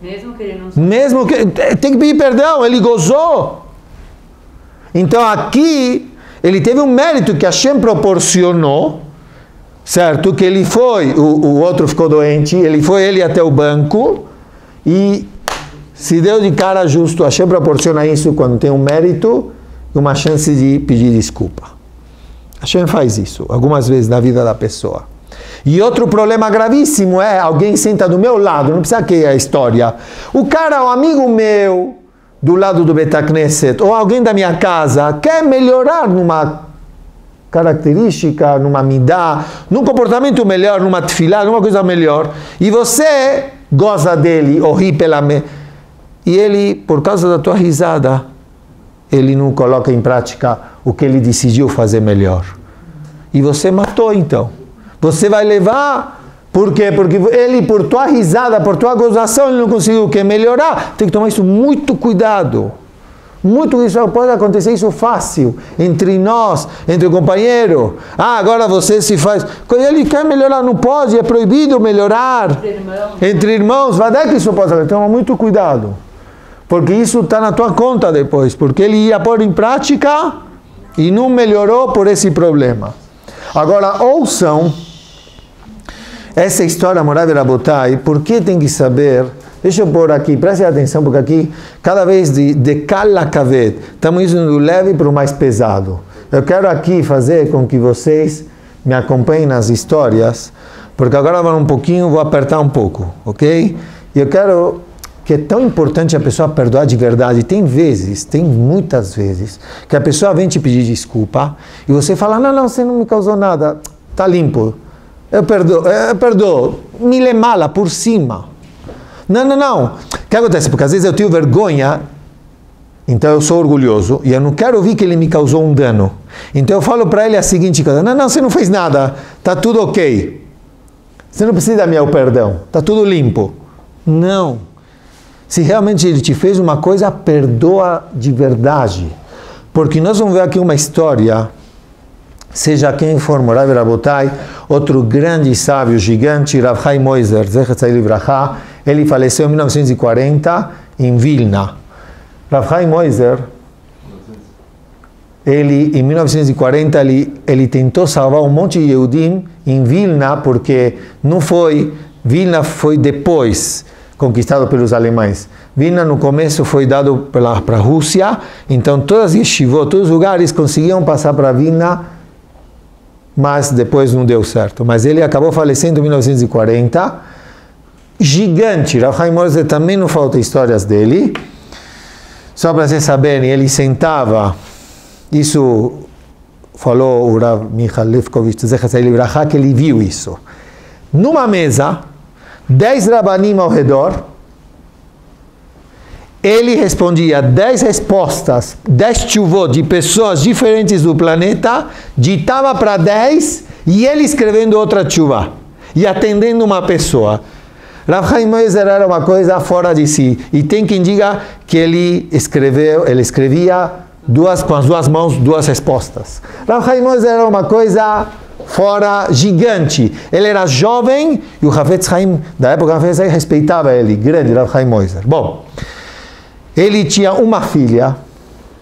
Mesmo que ele não Mesmo que tem que pedir perdão, ele gozou. Então aqui ele teve um mérito que Hashem proporcionou certo? Que ele foi, o, o outro ficou doente, ele foi ele até o banco e se deu de cara justo. A Hashem proporciona isso quando tem um mérito e uma chance de pedir desculpa. Hashem faz isso algumas vezes na vida da pessoa. E outro problema gravíssimo é alguém senta do meu lado, não precisa que é a história. O cara, o amigo meu, do lado do Betacneset, ou alguém da minha casa, quer melhorar numa característica, numa midá, num comportamento melhor, numa tefilá, numa coisa melhor, e você goza dele, ou ri pela me... e ele, por causa da tua risada, ele não coloca em prática o que ele decidiu fazer melhor. E você matou então. Você vai levar por quê? Porque ele, por tua risada, por tua gozação, ele não conseguiu o que melhorar. Tem que tomar isso muito cuidado. Muito isso pode acontecer isso fácil entre nós, entre o companheiro. Ah, agora você se faz. Quando ele quer melhorar, não pode, é proibido melhorar. Entre irmãos. Entre irmãos, vai dar que isso possa acontecer. Toma muito cuidado. Porque isso está na tua conta depois. Porque ele ia pôr em prática e não melhorou por esse problema. Agora, ouçam essa história Morav Rabotai, por que tem que saber Deixa eu pôr aqui, preste atenção, porque aqui, cada vez de, de cala cavet, estamos indo do leve para o mais pesado. Eu quero aqui fazer com que vocês me acompanhem nas histórias, porque agora vou um pouquinho, vou apertar um pouco, ok? E eu quero que é tão importante a pessoa perdoar de verdade. Tem vezes, tem muitas vezes, que a pessoa vem te pedir desculpa e você fala: Não, não, você não me causou nada, tá limpo. Eu perdoo, eu perdoo, me lê mala por cima. Não, não, não. O que acontece? Porque às vezes eu tenho vergonha, então eu sou orgulhoso e eu não quero ouvir que ele me causou um dano. Então eu falo para ele a seguinte coisa: Não, não, você não fez nada, está tudo ok. Você não precisa dar meu perdão, está tudo limpo. Não. Se realmente ele te fez uma coisa, perdoa de verdade. Porque nós vamos ver aqui uma história, seja quem for Morav Rabotai, outro grande sábio, gigante, Rav Chaim Moiser, ele faleceu em 1940 em Vilna. Rav Chaim Moiser, ele em 1940 ele, ele tentou salvar um monte de Yehudim em Vilna porque não foi Vilna foi depois conquistado pelos alemães. Vilna no começo foi dado para a Rússia, então todas as yeshivot, todos os lugares conseguiam passar para Vilna, mas depois não deu certo. Mas ele acabou falecendo em 1940 gigante. Chaim Morze também não falta histórias dele. Só para vocês saberem, ele sentava, isso falou o Rav Michal Lefkovich, que ele viu isso. Numa mesa, dez rabanim ao redor, ele respondia dez respostas, dez chuvot de pessoas diferentes do planeta, ditava para dez e ele escrevendo outra chuva e atendendo uma pessoa. Rav Moiser era uma coisa fora de si. E tem quem diga que ele escreveu, ele escrevia duas, com as duas mãos duas respostas. Rav Moiser era uma coisa fora gigante. Ele era jovem e o Havetz Chaim, da época, o Havetz Chaim respeitava ele, grande Rav Chaim Moiser. Bom, ele tinha uma filha,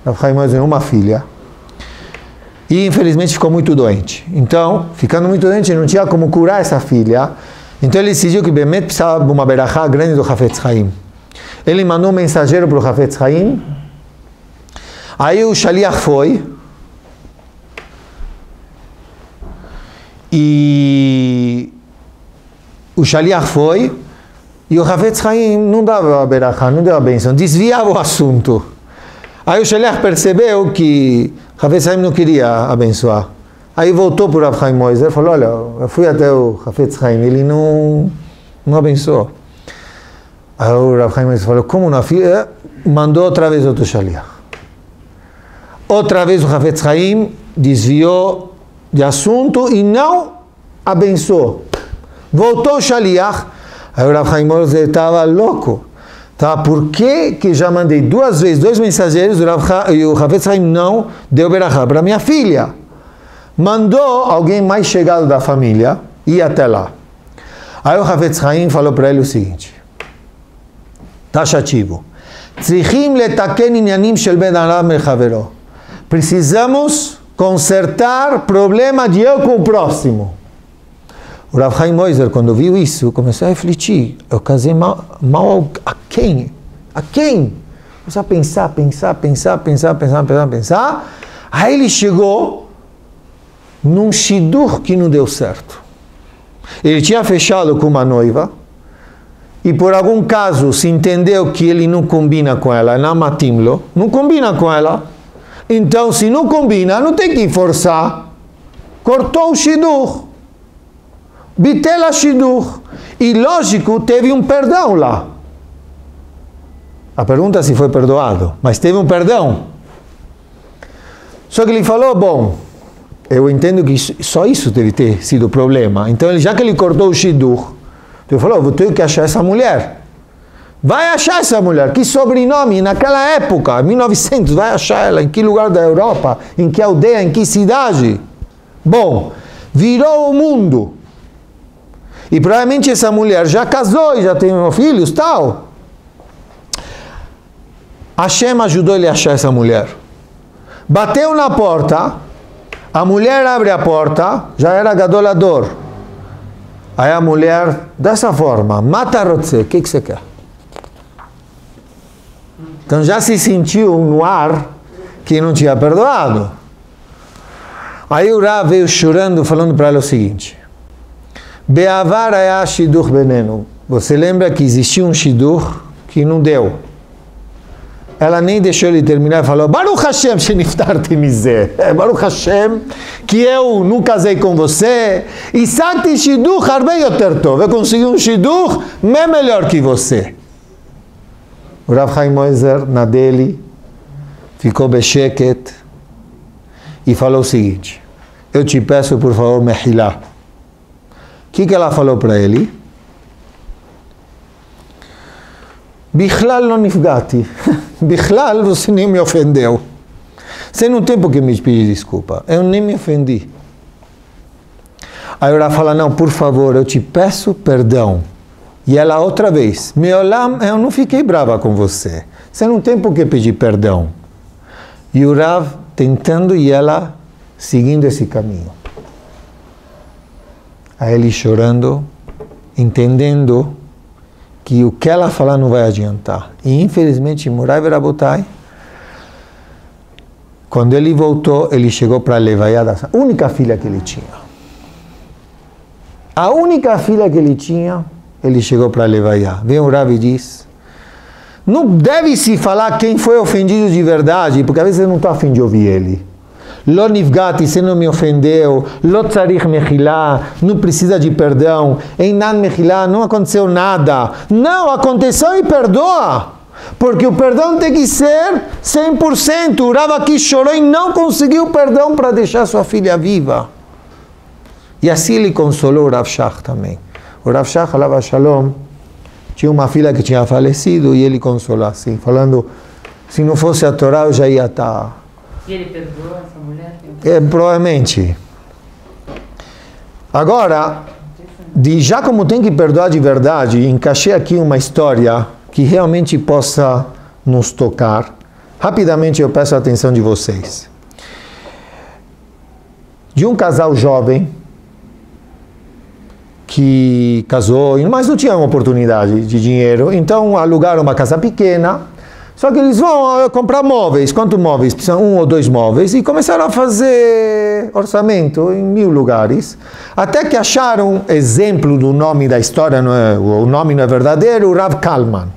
Rav Chaim Moiser uma filha, e infelizmente ficou muito doente. Então, ficando muito doente, não tinha como curar essa filha. Então ele decidiu que Bemet precisava de uma berachá grande do Hafetz Haim. Ele mandou um mensageiro para o Hafetz Haim. Aí o Shaliach foi. E o Shaliach foi. E o Hafetz Haim não dava a berachá, não deu a benção, desviava o assunto. Aí o Shaliach percebeu que Hafetz Haim não queria abençoar. Aí voltou para o Rav Chaim Moiser e falou, olha, eu fui até o Hafetz Haim, ele não, não abençoou. Aí o Rav Chaim Moiser falou, como não? filha? Mandou outra vez outro Shaliach. Outra vez o Hafetz Haim desviou de assunto e não abençoou. Voltou o Shaliach, aí o Rav Moiser estava louco. Tá? Por que, que já mandei duas vezes, dois mensageiros, e o Hafetz Haim não deu berachá para minha filha? mandou alguém mais chegado da família ir até lá. Aí o Hafetz Haim falou para ele o seguinte, taxativo, Precisamos consertar problema de eu com o próximo. O Rav Chaim Moiser, quando viu isso, começou a refletir. Eu casei mal, mal a quem? A quem? Começou a pensar, pensar, pensar, pensar, pensar, pensar, pensar. Aí ele chegou num shidur que não deu certo. Ele tinha fechado com uma noiva e por algum caso se entendeu que ele não combina com ela, não matimlo, não combina com ela. Então, se não combina, não tem que forçar. Cortou o shidur. Bitela shidur. E lógico, teve um perdão lá. A pergunta é se foi perdoado, mas teve um perdão. Só que ele falou, bom, eu entendo que só isso deve ter sido o problema. Então, já que ele cortou o Shidur, ele falou: vou ter que achar essa mulher. Vai achar essa mulher. Que sobrenome? Naquela época, 1900, vai achar ela. Em que lugar da Europa? Em que aldeia? Em que cidade? Bom, virou o mundo. E provavelmente essa mulher já casou e já tem filhos, tal. Hashem ajudou ele a achar essa mulher. Bateu na porta a mulher abre a porta, já era gadolador. Aí a mulher, dessa forma, mata Rotze, o que, que você quer? Então já se sentiu no ar que não tinha perdoado. Aí o Rav veio chorando, falando para ela o seguinte: Beavar shidur veneno. Você lembra que existia um shidur que não deu? ela nem deixou ele terminar e falou: Baruch Hashem sheniftarti mizeh. É, Baruch Hashem, que eu não casei com você. E Santi Shidur harbe yoter. Eu consegui um Shidur bem melhor que você. O Rav Chaim Moiser, na dele, ficou besheket e falou o seguinte: Eu te peço, por favor, mehilá. O que, que ela falou para ele? Bichlal não nifgati. Bichlal você nem me ofendeu. Você não tem que me pedir desculpa. Eu nem me ofendi. Aí ela fala, não, por favor, eu te peço perdão. E ela outra vez, Meolam, eu não fiquei brava com você. Você não tem por que pedir perdão. E o Rav tentando e ela seguindo esse caminho. Aí ele chorando, entendendo que o que ela falar não vai adiantar. E infelizmente, Murai Verabotai, quando ele voltou, ele chegou para a Levaiá da única filha que ele tinha. A única filha que ele tinha, ele chegou para Levaiá. Vem o Rabi e diz, não deve se falar quem foi ofendido de verdade, porque às vezes eu não estou afim de ouvir ele. Lo você não me ofendeu. Lo tzarich mechilá, não precisa de perdão. Em nan mechilá, não aconteceu nada. Não, aconteceu e perdoa. Porque o perdão tem que ser 100%. O Rav aqui chorou e não conseguiu perdão para deixar sua filha viva. E assim ele consolou o Rav Shach também. O Rav Shach, Alava Shalom, tinha uma filha que tinha falecido e ele consolou assim, falando, se não fosse a Torá eu já ia estar e ele perdoou essa mulher? É, provavelmente. Agora, de, já como tem que perdoar de verdade, encaixei aqui uma história que realmente possa nos tocar. Rapidamente eu peço a atenção de vocês. De um casal jovem que casou, mas não tinha uma oportunidade de dinheiro, então alugaram uma casa pequena só que eles vão comprar móveis. Quantos móveis? Precisam um ou dois móveis. E começaram a fazer orçamento em mil lugares. Até que acharam exemplo do nome da história, não é, o nome não é verdadeiro, o Rav Kalman.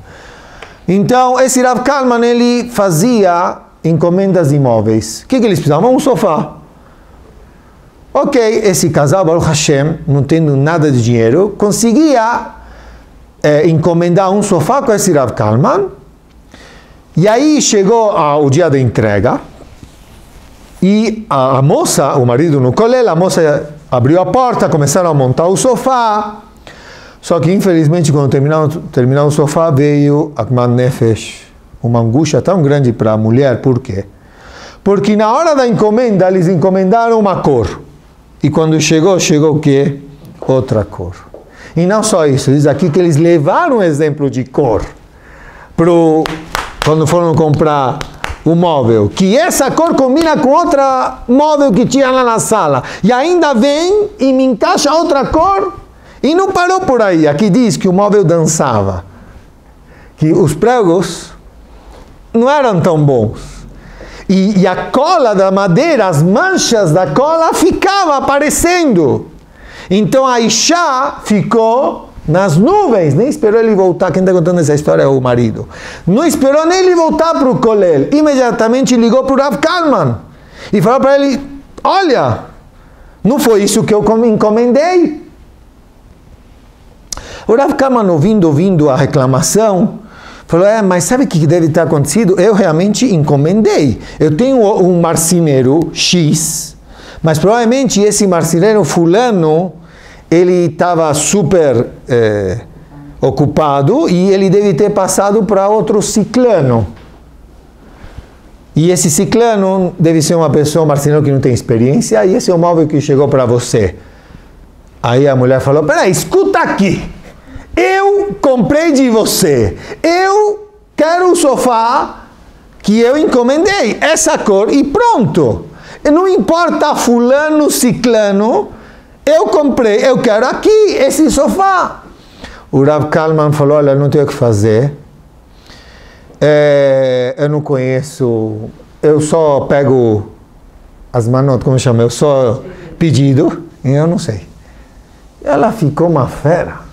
Então, esse Rav Kalman, ele fazia encomendas de móveis. O que, que eles precisavam? Um sofá. Ok, esse casal, Baruch Hashem, não tendo nada de dinheiro, conseguia é, encomendar um sofá com esse Rav Kalman e aí chegou o dia da entrega e a, a moça, o marido no colégio, a moça abriu a porta, começaram a montar o sofá. Só que infelizmente quando terminaram, terminaram o sofá veio Akman Nefesh, uma angústia tão grande para a mulher, por quê? Porque na hora da encomenda eles encomendaram uma cor. E quando chegou, chegou o quê? Outra cor. E não só isso, diz aqui que eles levaram um exemplo de cor para quando foram comprar o móvel, que essa cor combina com outra móvel que tinha lá na sala, e ainda vem e me encaixa outra cor, e não parou por aí. Aqui diz que o móvel dançava, que os pregos não eram tão bons. E, e a cola da madeira, as manchas da cola ficava aparecendo. Então a Isha ficou nas nuvens, nem esperou ele voltar. Quem está contando essa história é o marido. Não esperou nem ele voltar para o colel. Imediatamente ligou para o Rav Kalman e falou para ele: Olha, não foi isso que eu encomendei. O Rav Kalman, ouvindo, ouvindo a reclamação, falou: É, mas sabe o que deve ter acontecido? Eu realmente encomendei. Eu tenho um marceneiro X, mas provavelmente esse marceneiro Fulano ele estava super é, ocupado e ele deve ter passado para outro ciclano. E esse ciclano deve ser uma pessoa, um marceneiro que não tem experiência, e esse é o móvel que chegou para você. Aí a mulher falou: Peraí, escuta aqui. Eu comprei de você. Eu quero o sofá que eu encomendei, essa cor, e pronto. Não importa fulano, ciclano, eu comprei, eu quero aqui esse sofá. O Rav Kalman falou: Olha, não tenho o que fazer. É, eu não conheço. Eu só pego as manotas, como chama? Eu só pedido, e eu não sei. Ela ficou uma fera.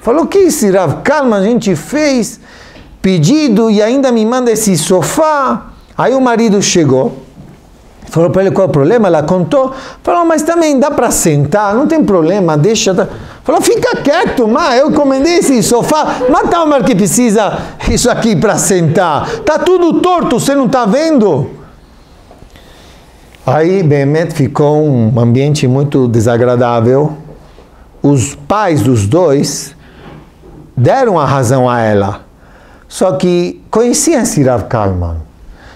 Falou: que esse Rav Kalman a gente fez pedido e ainda me manda esse sofá. Aí o marido chegou. Falou para ele qual é o problema, ela contou. Falou, mas também dá para sentar, não tem problema, deixa. Falou, fica quieto, mas eu encomendei esse sofá. Mas tá, mas que precisa isso aqui para sentar. Tá tudo torto, você não está vendo? Aí, Behemet ficou um ambiente muito desagradável. Os pais dos dois deram a razão a ela. Só que conheciam Sirav Kalman.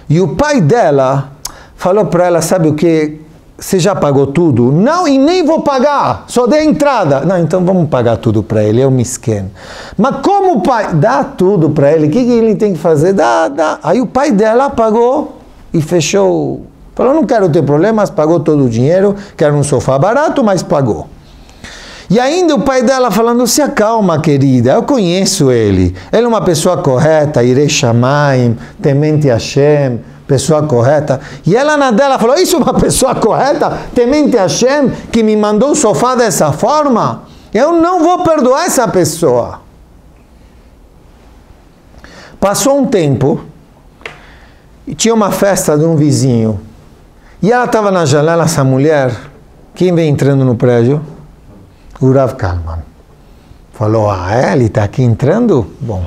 E o pai dela falou para ela, sabe o que? Você já pagou tudo? Não, e nem vou pagar, só dei entrada. Não, então vamos pagar tudo para ele, eu me esqueno. Mas como o pai dá tudo para ele, o que, que ele tem que fazer? Dá, dá. Aí o pai dela pagou e fechou. Falou, não quero ter problemas, pagou todo o dinheiro, quero um sofá barato, mas pagou. E ainda o pai dela falando, se acalma, querida, eu conheço ele. Ele é uma pessoa correta, irei chamar, temente Hashem pessoa correta. E ela na dela falou: Isso é uma pessoa correta? Temente Hashem que me mandou o sofá dessa forma? Eu não vou perdoar essa pessoa. Passou um tempo e tinha uma festa de um vizinho. E ela estava na janela, essa mulher. Quem vem entrando no prédio? O Rav Kalman. Falou: Ah, é? Ele está aqui entrando? Bom,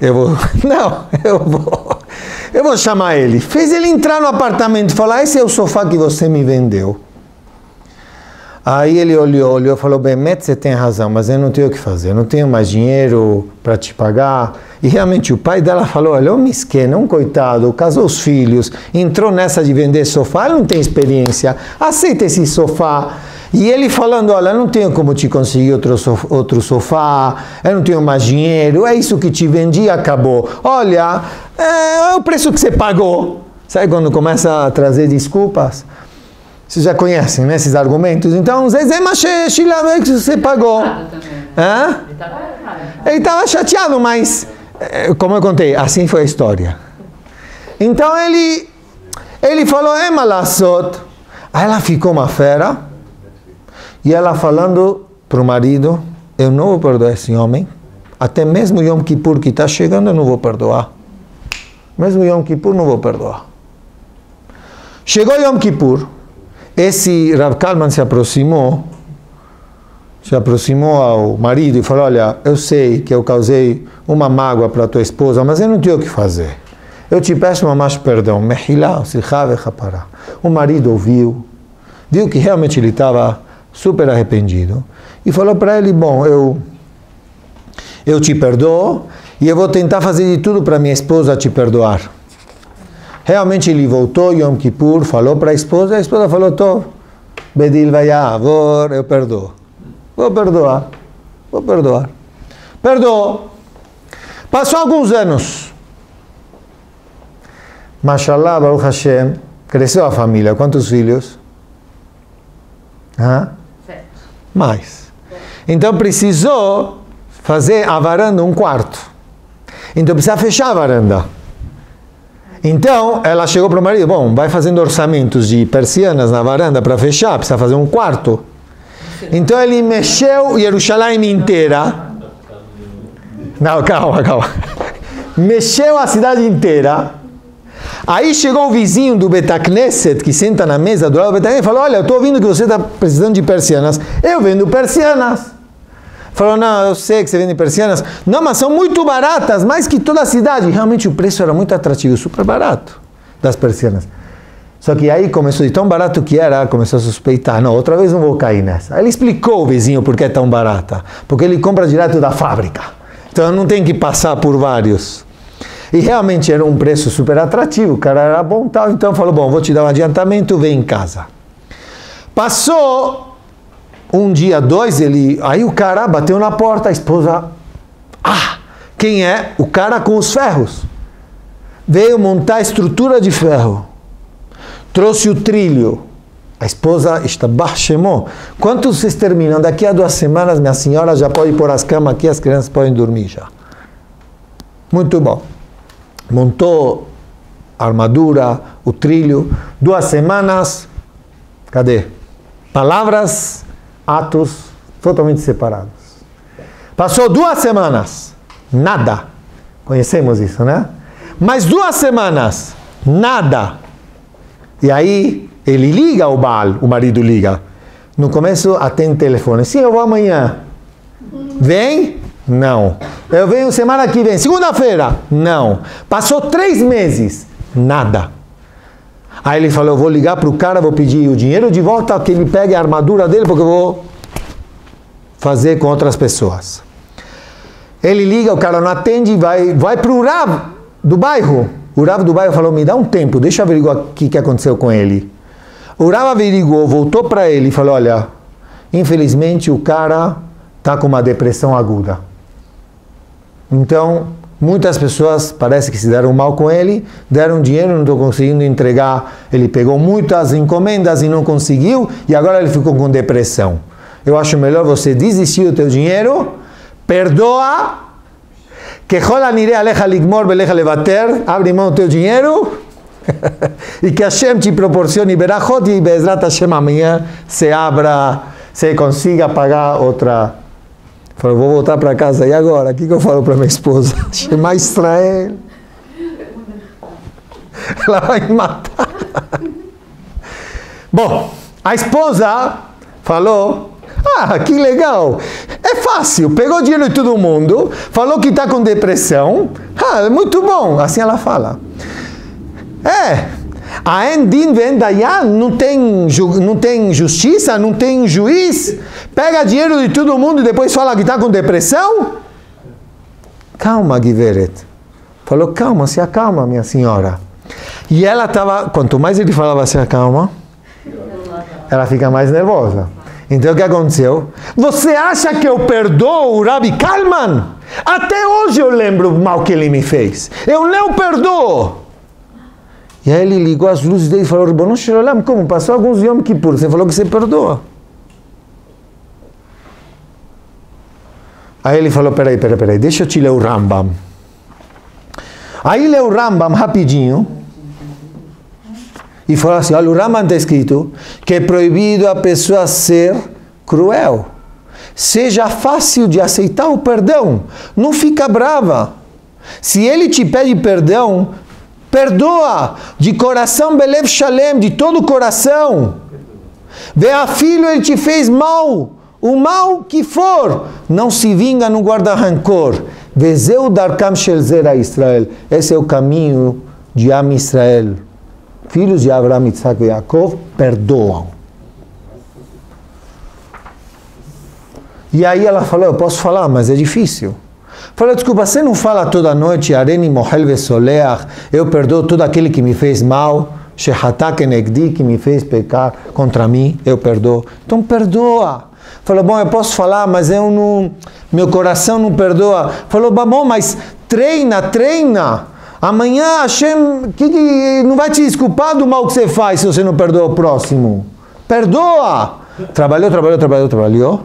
eu vou. Não, eu vou. Eu vou chamar ele. Fez ele entrar no apartamento falar: Esse é o sofá que você me vendeu. Aí ele olhou, olhou e falou: Bem, você tem razão, mas eu não tenho o que fazer, eu não tenho mais dinheiro para te pagar. E realmente o pai dela falou: Olha, um mesqueno, um coitado, casou os filhos, entrou nessa de vender sofá, ele não tem experiência, aceita esse sofá. E ele falando: Olha, eu não tenho como te conseguir outro sofá, outro sofá, eu não tenho mais dinheiro, é isso que te vendi acabou. Olha, é, é o preço que você pagou. Sabe quando começa a trazer desculpas? Vocês já conhecem né, esses argumentos. Então, Zezé Maché, Shilame, que você pagou. Hã? Ele estava chateado, mas, eh, como eu contei, assim foi a história. Então ele, ele falou, é malassot. Aí ela ficou uma fera. E ela falando para o marido, eu não vou perdoar esse homem. Até mesmo Yom Kippur que está chegando, eu não vou perdoar. Mesmo Yom Kippur, não vou perdoar. Chegou Yom Kippur. Esse Rav Kalman se aproximou se aproximou ao marido e falou: Olha, eu sei que eu causei uma mágoa para tua esposa, mas eu não tenho o que fazer. Eu te peço mais perdão. Mehilá, vechapará. O marido ouviu, viu que realmente ele estava super arrependido e falou para ele: Bom, eu, eu te perdoo e eu vou tentar fazer de tudo para minha esposa te perdoar. Realmente ele voltou, Yom Kippur, falou para a esposa, a esposa falou: Tô, Bedil vayavor, eu perdoo. Vou perdoar. Vou perdoar. Perdoou. Passou alguns anos. Mashallah, Baruch Hashem, cresceu a família. Quantos filhos? Hã? Mais. Então precisou fazer a varanda um quarto. Então precisa fechar a varanda. Então ela chegou para o marido: Bom, vai fazendo orçamentos de persianas na varanda para fechar, precisa fazer um quarto. Então ele mexeu Jerusalém inteira. Não, calma, calma. Mexeu a cidade inteira. Aí chegou o vizinho do Betacneset, que senta na mesa do lado do Betacneset, e falou: Olha, eu estou ouvindo que você está precisando de persianas. Eu vendo persianas. Falou: Não, eu sei que você vende persianas. Não, mas são muito baratas, mais que toda a cidade. Realmente o preço era muito atrativo, super barato das persianas. Só que aí começou de tão barato que era, começou a suspeitar. Não, outra vez não vou cair nessa. Aí ele explicou o vizinho por que é tão barata. Porque ele compra direto da fábrica. Então não tem que passar por vários. E realmente era um preço super atrativo, o cara era bom tal. Então falou: Bom, vou te dar um adiantamento, vem em casa. Passou um dia, dois, ele. Aí o cara bateu na porta, a esposa. Ah! Quem é? O cara com os ferros. Veio montar a estrutura de ferro trouxe o trilho. A esposa está baixemou. Quantos vocês terminam? Daqui a duas semanas, minha senhora já pode pôr as camas aqui, as crianças podem dormir já. Muito bom. Montou a armadura, o trilho. Duas semanas, cadê? Palavras, atos totalmente separados. Passou duas semanas, nada. Conhecemos isso, né? Mais duas semanas, nada. E aí ele liga ao Baal, o marido liga. No começo atende telefone. Sim, eu vou amanhã. Vem? Não. Eu venho semana que vem. Segunda-feira? Não. Passou três meses. Nada. Aí ele falou: eu vou ligar para o cara, vou pedir o dinheiro de volta, que ele pegue a armadura dele, porque eu vou fazer com outras pessoas. Ele liga, o cara não atende, vai, vai para o Rav do bairro. O Rav do bairro falou: Me dá um tempo, deixa eu averiguar o que, que aconteceu com ele. O Rav averiguou, voltou para ele e falou: Olha, infelizmente o cara está com uma depressão aguda. Então, muitas pessoas parece que se deram mal com ele, deram dinheiro, não estou conseguindo entregar. Ele pegou muitas encomendas e não conseguiu, e agora ele ficou com depressão. Eu acho melhor você desistir do teu dinheiro, perdoa que jola nire aleja ligmor beleja levater, abre mão do teu dinheiro e que Hashem te proporcione berachot e Bezrat Hashem amanhã se abra, se consiga pagar outra. Falei, vou voltar para casa e agora? O que, que eu falo para minha esposa? Shema Israel. Ela vai me matar. Bom, a esposa falou ah, que legal! É fácil, pegou dinheiro de todo mundo, falou que está com depressão. Ah, muito bom, assim ela fala. É, a Endin vem dayan, não tem, não tem justiça, não tem juiz, pega dinheiro de todo mundo e depois fala que está com depressão? Calma, Giveret. Falou, calma, se acalma, minha senhora. E ela estava, quanto mais ele falava se acalma, ela fica mais nervosa. Então o que aconteceu? Você acha que eu perdoo o Rabi Kalman? Até hoje eu lembro o mal que ele me fez. Eu não perdoo. E aí ele ligou as luzes dele e falou, como? Passou alguns Yom Kippur, você falou que você perdoa. Aí ele falou, peraí, peraí, peraí, deixa eu te ler o Rambam. Aí leu o Rambam rapidinho e falou assim, olha, o Rambam está escrito que é proibido a pessoa ser cruel. Seja fácil de aceitar o perdão, não fica brava. Se ele te pede perdão, perdoa de coração, Belev Shalem, de todo o coração. Vê a filho, ele te fez mal, o mal que for, não se vinga, não guarda rancor. Vezeu Darkam Shelzera Israel. Esse é o caminho de Am Israel. Filhos de Abraão, Isaac e Jacob perdoam. E aí ela falou, eu posso falar, mas é difícil. Falou, desculpa, você não fala toda noite, Areni Mohel Vesoleach, eu perdoo todo aquele que me fez mal, Shehatak Enegdi, que me fez pecar contra mim, eu perdoo. Então perdoa. Falou, bom, eu posso falar, mas eu não, meu coração não perdoa. Falou, bom, mas treina, treina. Amanhã Hashem que, que, não vai te desculpar do mal que você faz se você não perdoa o próximo. Perdoa. Trabalhou, trabalhou, trabalhou, trabalhou.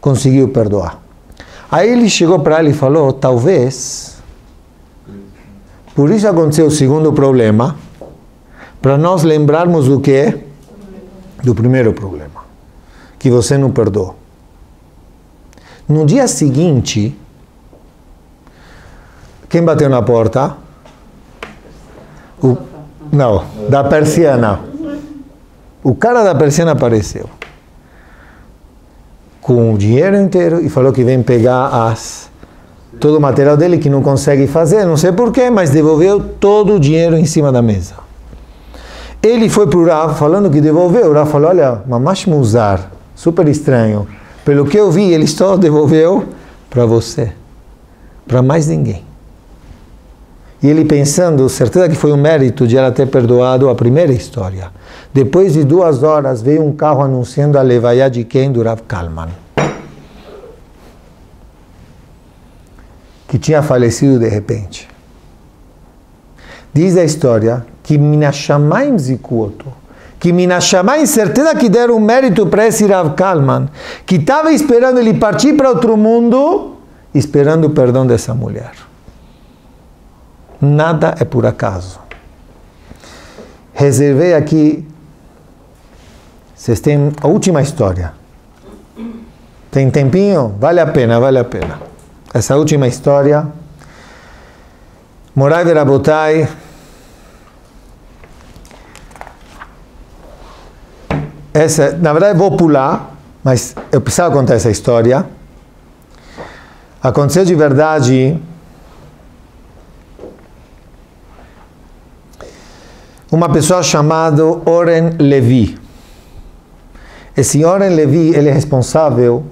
Conseguiu perdoar. Aí ele chegou para ela e falou, talvez, por isso aconteceu o segundo problema, para nós lembrarmos do que? Do primeiro problema, que você não perdoou. No dia seguinte, quem bateu na porta? O, não, da persiana. O cara da persiana apareceu com o dinheiro inteiro e falou que vem pegar as, todo o material dele que não consegue fazer, não sei porquê, mas devolveu todo o dinheiro em cima da mesa. Ele foi para o Rav falando que devolveu. O Rav falou: Olha, mamash muzar, super estranho. Pelo que eu vi, ele só devolveu para você, para mais ninguém. E ele pensando, certeza que foi um mérito de ela ter perdoado a primeira história. Depois de duas horas, veio um carro anunciando a levaya de quem? Do Rav Kalman. Que tinha falecido de repente. Diz a história que Minashamaim zikuoto. Que Minashamaim, certeza que deram um mérito para esse Rav Kalman, que estava esperando ele partir para outro mundo, esperando o perdão dessa mulher. Nada é por acaso. Reservei aqui vocês têm a última história. Tem tempinho? Vale a pena, vale a pena. Essa última história. Morai Verabotai. Essa, na verdade, vou pular, mas eu precisava contar essa história. Aconteceu de verdade. Uma pessoa chamada Oren Levi. Esse Oren Levi, ele é responsável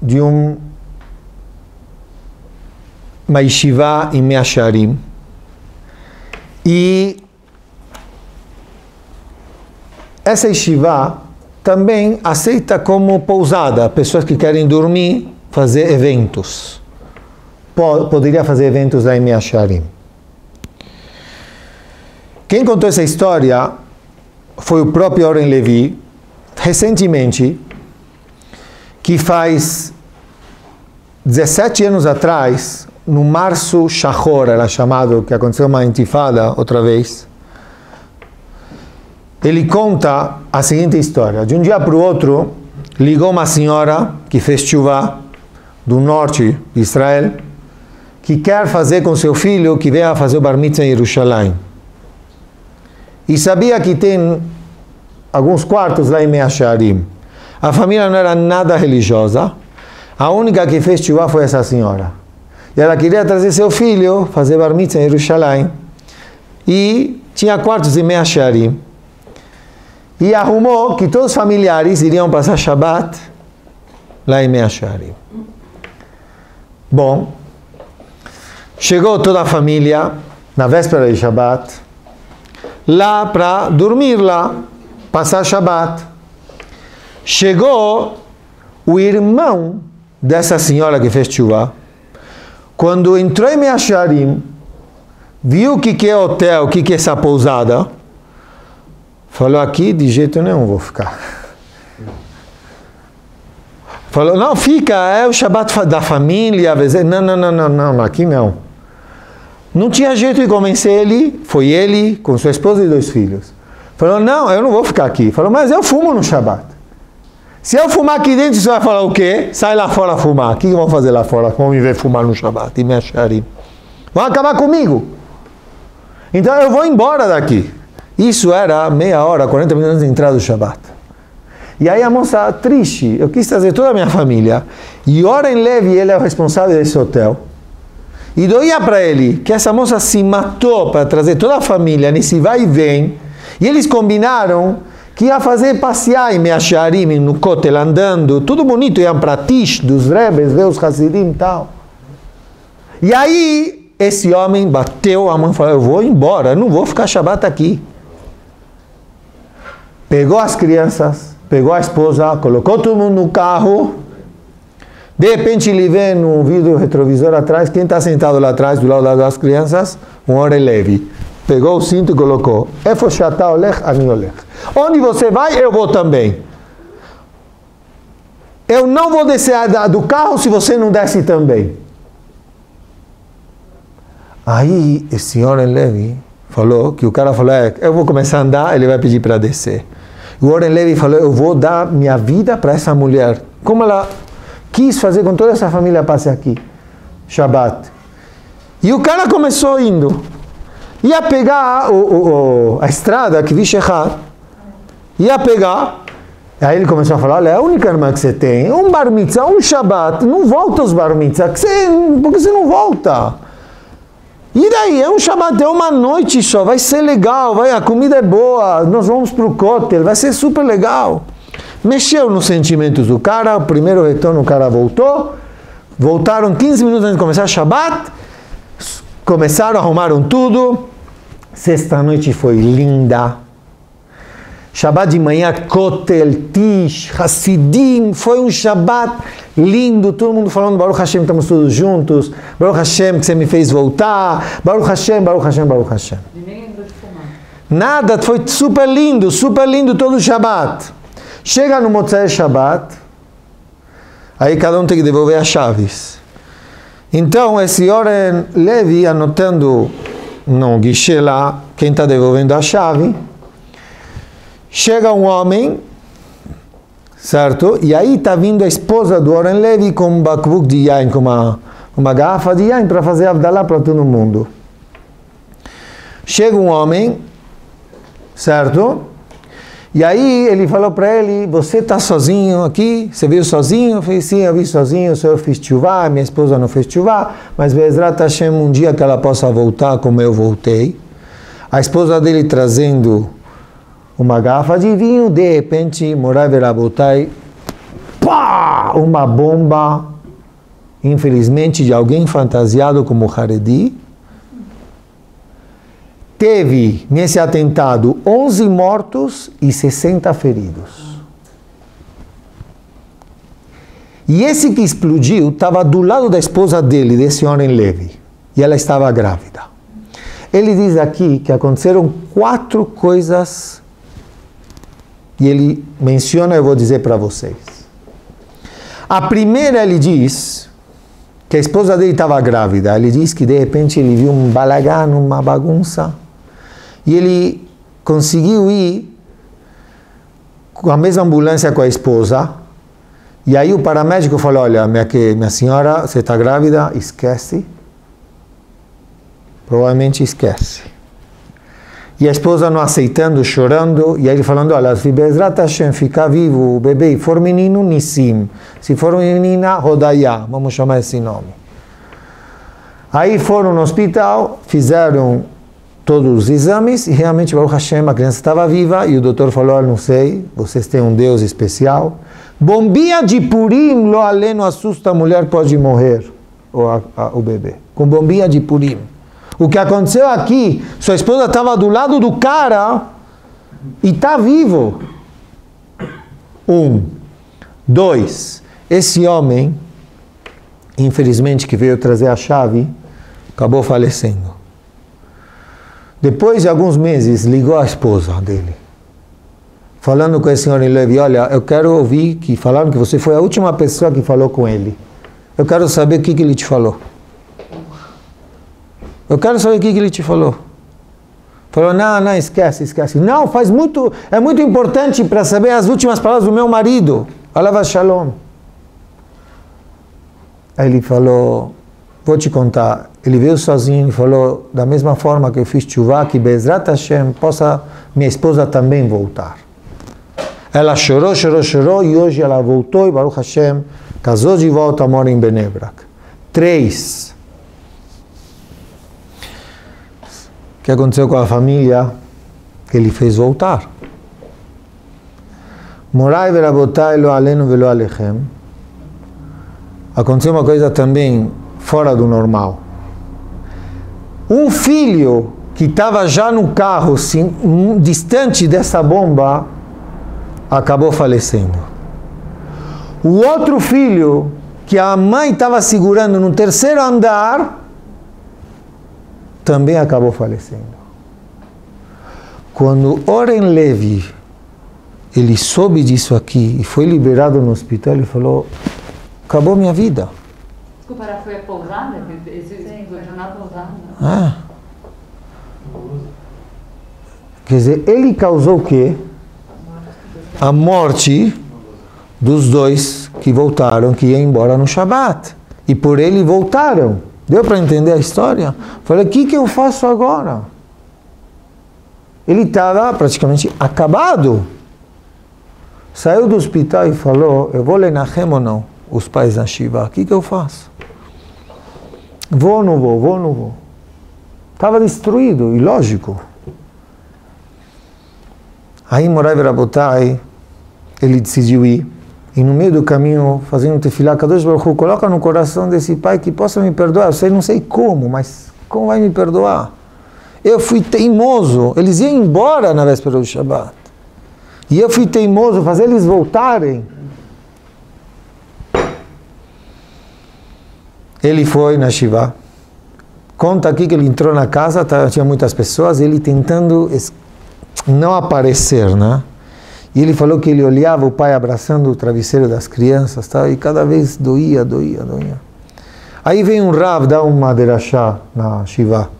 de um uma yeshiva em Measharim. E essa yeshiva também aceita como pousada pessoas que querem dormir, fazer eventos. Poderia fazer eventos lá em Measharim. Quem contou essa história foi o próprio Oren Levi, recentemente, que faz 17 anos atrás, no março Shahor, era chamado, que aconteceu uma intifada outra vez, ele conta a seguinte história. De um dia para o outro, ligou uma senhora que fez chuva do norte de Israel, que quer fazer com seu filho que venha fazer o bar mitzvah em Jerusalém. E sabia que tem alguns quartos lá em Meacharim. A família não era nada religiosa. A única que fez chuva foi essa senhora. E ela queria trazer seu filho, fazer bar mitzvah em Jerusalém. E tinha quartos em Meacharim. E arrumou que todos os familiares iriam passar Shabbat lá em Meacharim. Bom, chegou toda a família na véspera de Shabbat lá para dormir lá passar Shabat. Chegou o irmão dessa senhora que fez chuva, quando entrou em Meacharim, viu o que, que é hotel, o que, que é essa pousada. Falou aqui, de jeito nenhum vou ficar. Falou, não, fica, é o Shabat da família. Não, não, não, não, não, aqui não. Não tinha jeito de convencer ele, foi ele com sua esposa e dois filhos. Falou, não, eu não vou ficar aqui. Falou, mas eu fumo no Shabat. Se eu fumar aqui dentro, você vai falar o quê? Sai lá fora fumar. O que vão fazer lá fora? Vão me ver fumar no Shabat e me acharem. Vão acabar comigo. Então eu vou embora daqui. Isso era meia hora, 40 minutos de entrada do Shabat. E aí a moça, triste, eu quis trazer toda a minha família. E Oren Levi, ele é o responsável desse hotel. E doía para ele que essa moça se matou para trazer toda a família nesse vai e vem. E eles combinaram que ia fazer passear em Meacharim, no Kotel, andando, tudo bonito, iam para Tish, dos Rebes, ver os Hasidim e tal. E aí, esse homem bateu a mão e falou, eu vou embora, não vou ficar Shabbat aqui. Pegou as crianças, pegou a esposa, colocou todo mundo no carro, de repente ele vê no vidro retrovisor atrás, quem está sentado lá atrás, do lado das crianças? Um Ore Levi. Pegou o cinto e colocou. Olech. Onde você vai, eu vou também. Eu não vou descer do carro se você não desce também. Aí, esse senhor Levi falou que o cara falou: é, eu vou começar a andar, ele vai pedir para descer. O Warren Levy falou: eu vou dar minha vida para essa mulher. Como ela quis fazer com toda essa família passe aqui. Shabbat. E o cara começou indo. Ia pegar o, o, a estrada que vi Shechat. Ia pegar. Aí ele começou a falar, olha, é a única irmã que você tem, um bar mitzvah, um Shabbat, não volta os bar mitzvah, que você, porque você não volta. E daí? É um Shabbat, é uma noite só, vai ser legal, vai, a comida é boa, nós vamos para o cótel, vai ser super legal. Mexeu nos sentimentos do cara, o primeiro retorno o cara voltou, voltaram 15 minutos antes de começar Shabbat, começaram, arrumaram tudo, sexta noite foi linda, Shabbat de manhã, Kotel, Tish, Hasidim, foi um Shabbat lindo, todo mundo falando Baruch Hashem, estamos todos juntos, Baruch Hashem que você me fez voltar, Baruch Hashem, Baruch Hashem, Baruch Hashem. Nada, foi super lindo, super lindo todo o Shabbat. Chega no Motzei Shabbat, aí cada um tem que devolver as chaves. Então, esse Oren Levi anotando no guichê lá, quem está devolvendo a chave, chega um homem, certo? E aí está vindo a esposa do Oren Levi com um bakbuk de yain, com uma, uma garrafa de yain para fazer Abdallah para todo mundo. Chega um homem, certo? E aí ele falou para ele, você está sozinho aqui? Você veio sozinho? Eu falei, sim, eu vim sozinho, só eu fiz chuvá, minha esposa não fez chuvá, mas Bezrat Hashem, um dia que ela possa voltar como eu voltei. A esposa dele trazendo uma garrafa de vinho, de repente, Morai Verabotai, pá, uma bomba, infelizmente, de alguém fantasiado como Haredi, teve nesse atentado 11 mortos e 60 feridos. E esse que explodiu estava do lado da esposa dele, desse homem leve, e ela estava grávida. Ele diz aqui que aconteceram quatro coisas e ele menciona, eu vou dizer para vocês. A primeira ele diz que a esposa dele estava grávida. Ele diz que de repente ele viu um balagano, uma bagunça e ele conseguiu ir com a mesma ambulância com a esposa. E aí o paramédico falou: Olha, minha, que, minha senhora, você está grávida, esquece. Provavelmente esquece. E a esposa não aceitando, chorando. E aí ele falando: Olha, se Bezrat Hashem ficar vivo, o bebê, for menino, Nissim. Se for menina, Rodaya. Vamos chamar esse nome. Aí foram no hospital, fizeram todos os exames e realmente Baruch Hashem, a criança estava viva e o doutor falou, não sei, vocês têm um Deus especial. Bombinha de Purim, lo além não assusta, a mulher pode morrer, ou a, a, o bebê. Com bombinha de Purim. O que aconteceu aqui, sua esposa estava do lado do cara e está vivo. Um. Dois. Esse homem, infelizmente, que veio trazer a chave, acabou falecendo. Depois de alguns meses, ligou a esposa dele, falando com esse senhor Levi, olha, eu quero ouvir que falaram que você foi a última pessoa que falou com ele. Eu quero saber o que, que ele te falou. Eu quero saber o que, ele te falou. Falou, não, não, esquece, esquece. Não, faz muito, é muito importante para saber as últimas palavras do meu marido. Alava Shalom. Aí ele falou, vou te contar. Ele veio sozinho e falou, da mesma forma que eu fiz chuva, que Bezrat Hashem possa minha esposa também voltar. Ela chorou, chorou, chorou e hoje ela voltou e Baruch Hashem casou de volta, mora em Benebrak. Três. Que aconteceu com a família? Que ele fez voltar. Morai verabotai lo alenu velo alechem. Aconteceu uma coisa também fora do normal. Um filho que estava já no carro, sim, distante dessa bomba, acabou falecendo. O outro filho, que a mãe estava segurando no terceiro andar, também acabou falecendo. Quando Oren Levi, ele soube disso aqui e foi liberado no hospital, ele falou: acabou minha vida. Desculpa, era foi a pousada? Esse, Sim, foi jornal pousada. Ah. Quer dizer, ele causou o quê? A morte dos dois que voltaram, que iam embora no Shabat. E por ele voltaram. Deu para entender a história? Falei, o que, que eu faço agora? Ele estava praticamente acabado. Saiu do hospital e falou, eu vou lenachem ou não? Os pais da Shiva, o que, que eu faço? Vou ou não vou? Vou ou não vou? Estava destruído, e lógico. Aí Morai Rabotai, ele decidiu ir. E no meio do caminho, fazendo tefilá, Kadosh Baruch Hu, coloca no coração desse pai que possa me perdoar. Eu sei, não sei como, mas como vai me perdoar? Eu fui teimoso. Eles iam embora na véspera do Shabat. E eu fui teimoso, fazer eles voltarem. Ele foi na Shiva. Conta aqui que ele entrou na casa, tinha muitas pessoas, ele tentando não aparecer, né? E ele falou que ele olhava o pai abraçando o travesseiro das crianças, tá? e cada vez doía, doía, doía. Aí vem um Rav dar uma derachá na Shiva.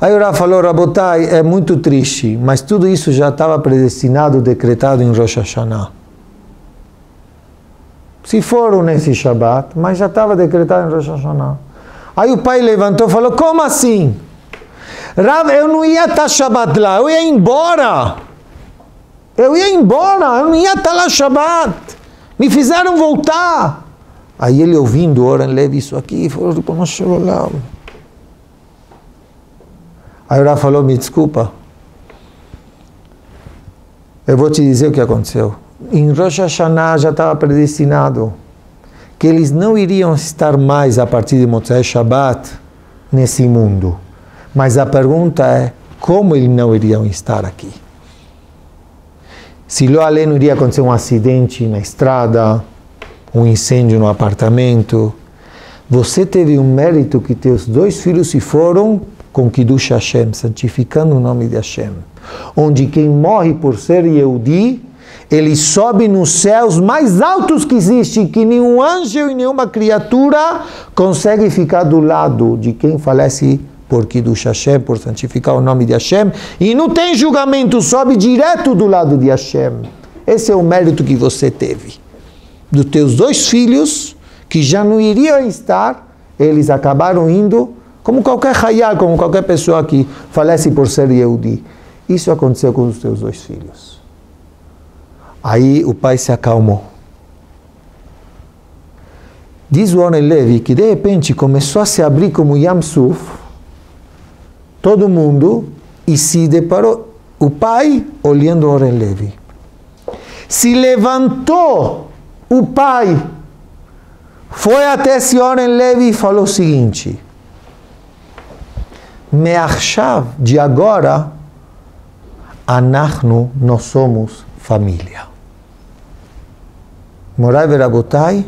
Aí o Rav falou, Rabotai, é muito triste, mas tudo isso já estava predestinado, decretado em Rosh Hashanah. Se foram nesse Shabbat, mas já estava decretado em Rosh Hashanah. Aí o pai levantou e falou, como assim? Rav, eu não ia estar Shabbat lá, eu ia embora. Eu ia embora, eu não ia estar lá Shabbat. Me fizeram voltar. Aí ele ouvindo Oran Levi isso aqui, falou, não chegou lá. Aí o Rav falou, me desculpa. Eu vou te dizer o que aconteceu. Em Rosh Hashanah já estava predestinado que eles não iriam estar mais a partir de Motzai Shabbat nesse mundo. Mas a pergunta é, como eles não iriam estar aqui? Se lo além iria acontecer um acidente na estrada, um incêndio no apartamento, você teve um mérito que teus dois filhos se foram com Kiddush Hashem, santificando o nome de Hashem. Onde quem morre por ser Yehudi, ele sobe nos céus mais altos que existe, que nenhum anjo e nenhuma criatura consegue ficar do lado de quem falece por Kiddush Hashem, por santificar o nome de Hashem, e não tem julgamento, sobe direto do lado de Hashem. Esse é o mérito que você teve. Dos teus dois filhos, que já não iriam estar, eles acabaram indo, como qualquer hayal, como qualquer pessoa que falece por ser Yehudi. Isso aconteceu com os teus dois filhos. Aí o pai se acalmou. Diz o Levi que de repente começou a se abrir como Yam Suf, todo mundo, e se deparou o pai olhando Oren Levi. Se levantou o pai, foi até esse Oren Levi e falou o seguinte: Meachav, de agora, Anachnu, nós somos família. Morai Verabotai,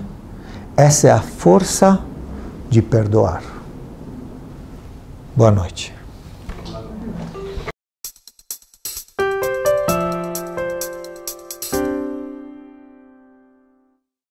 essa é a força de perdoar. Boa noite.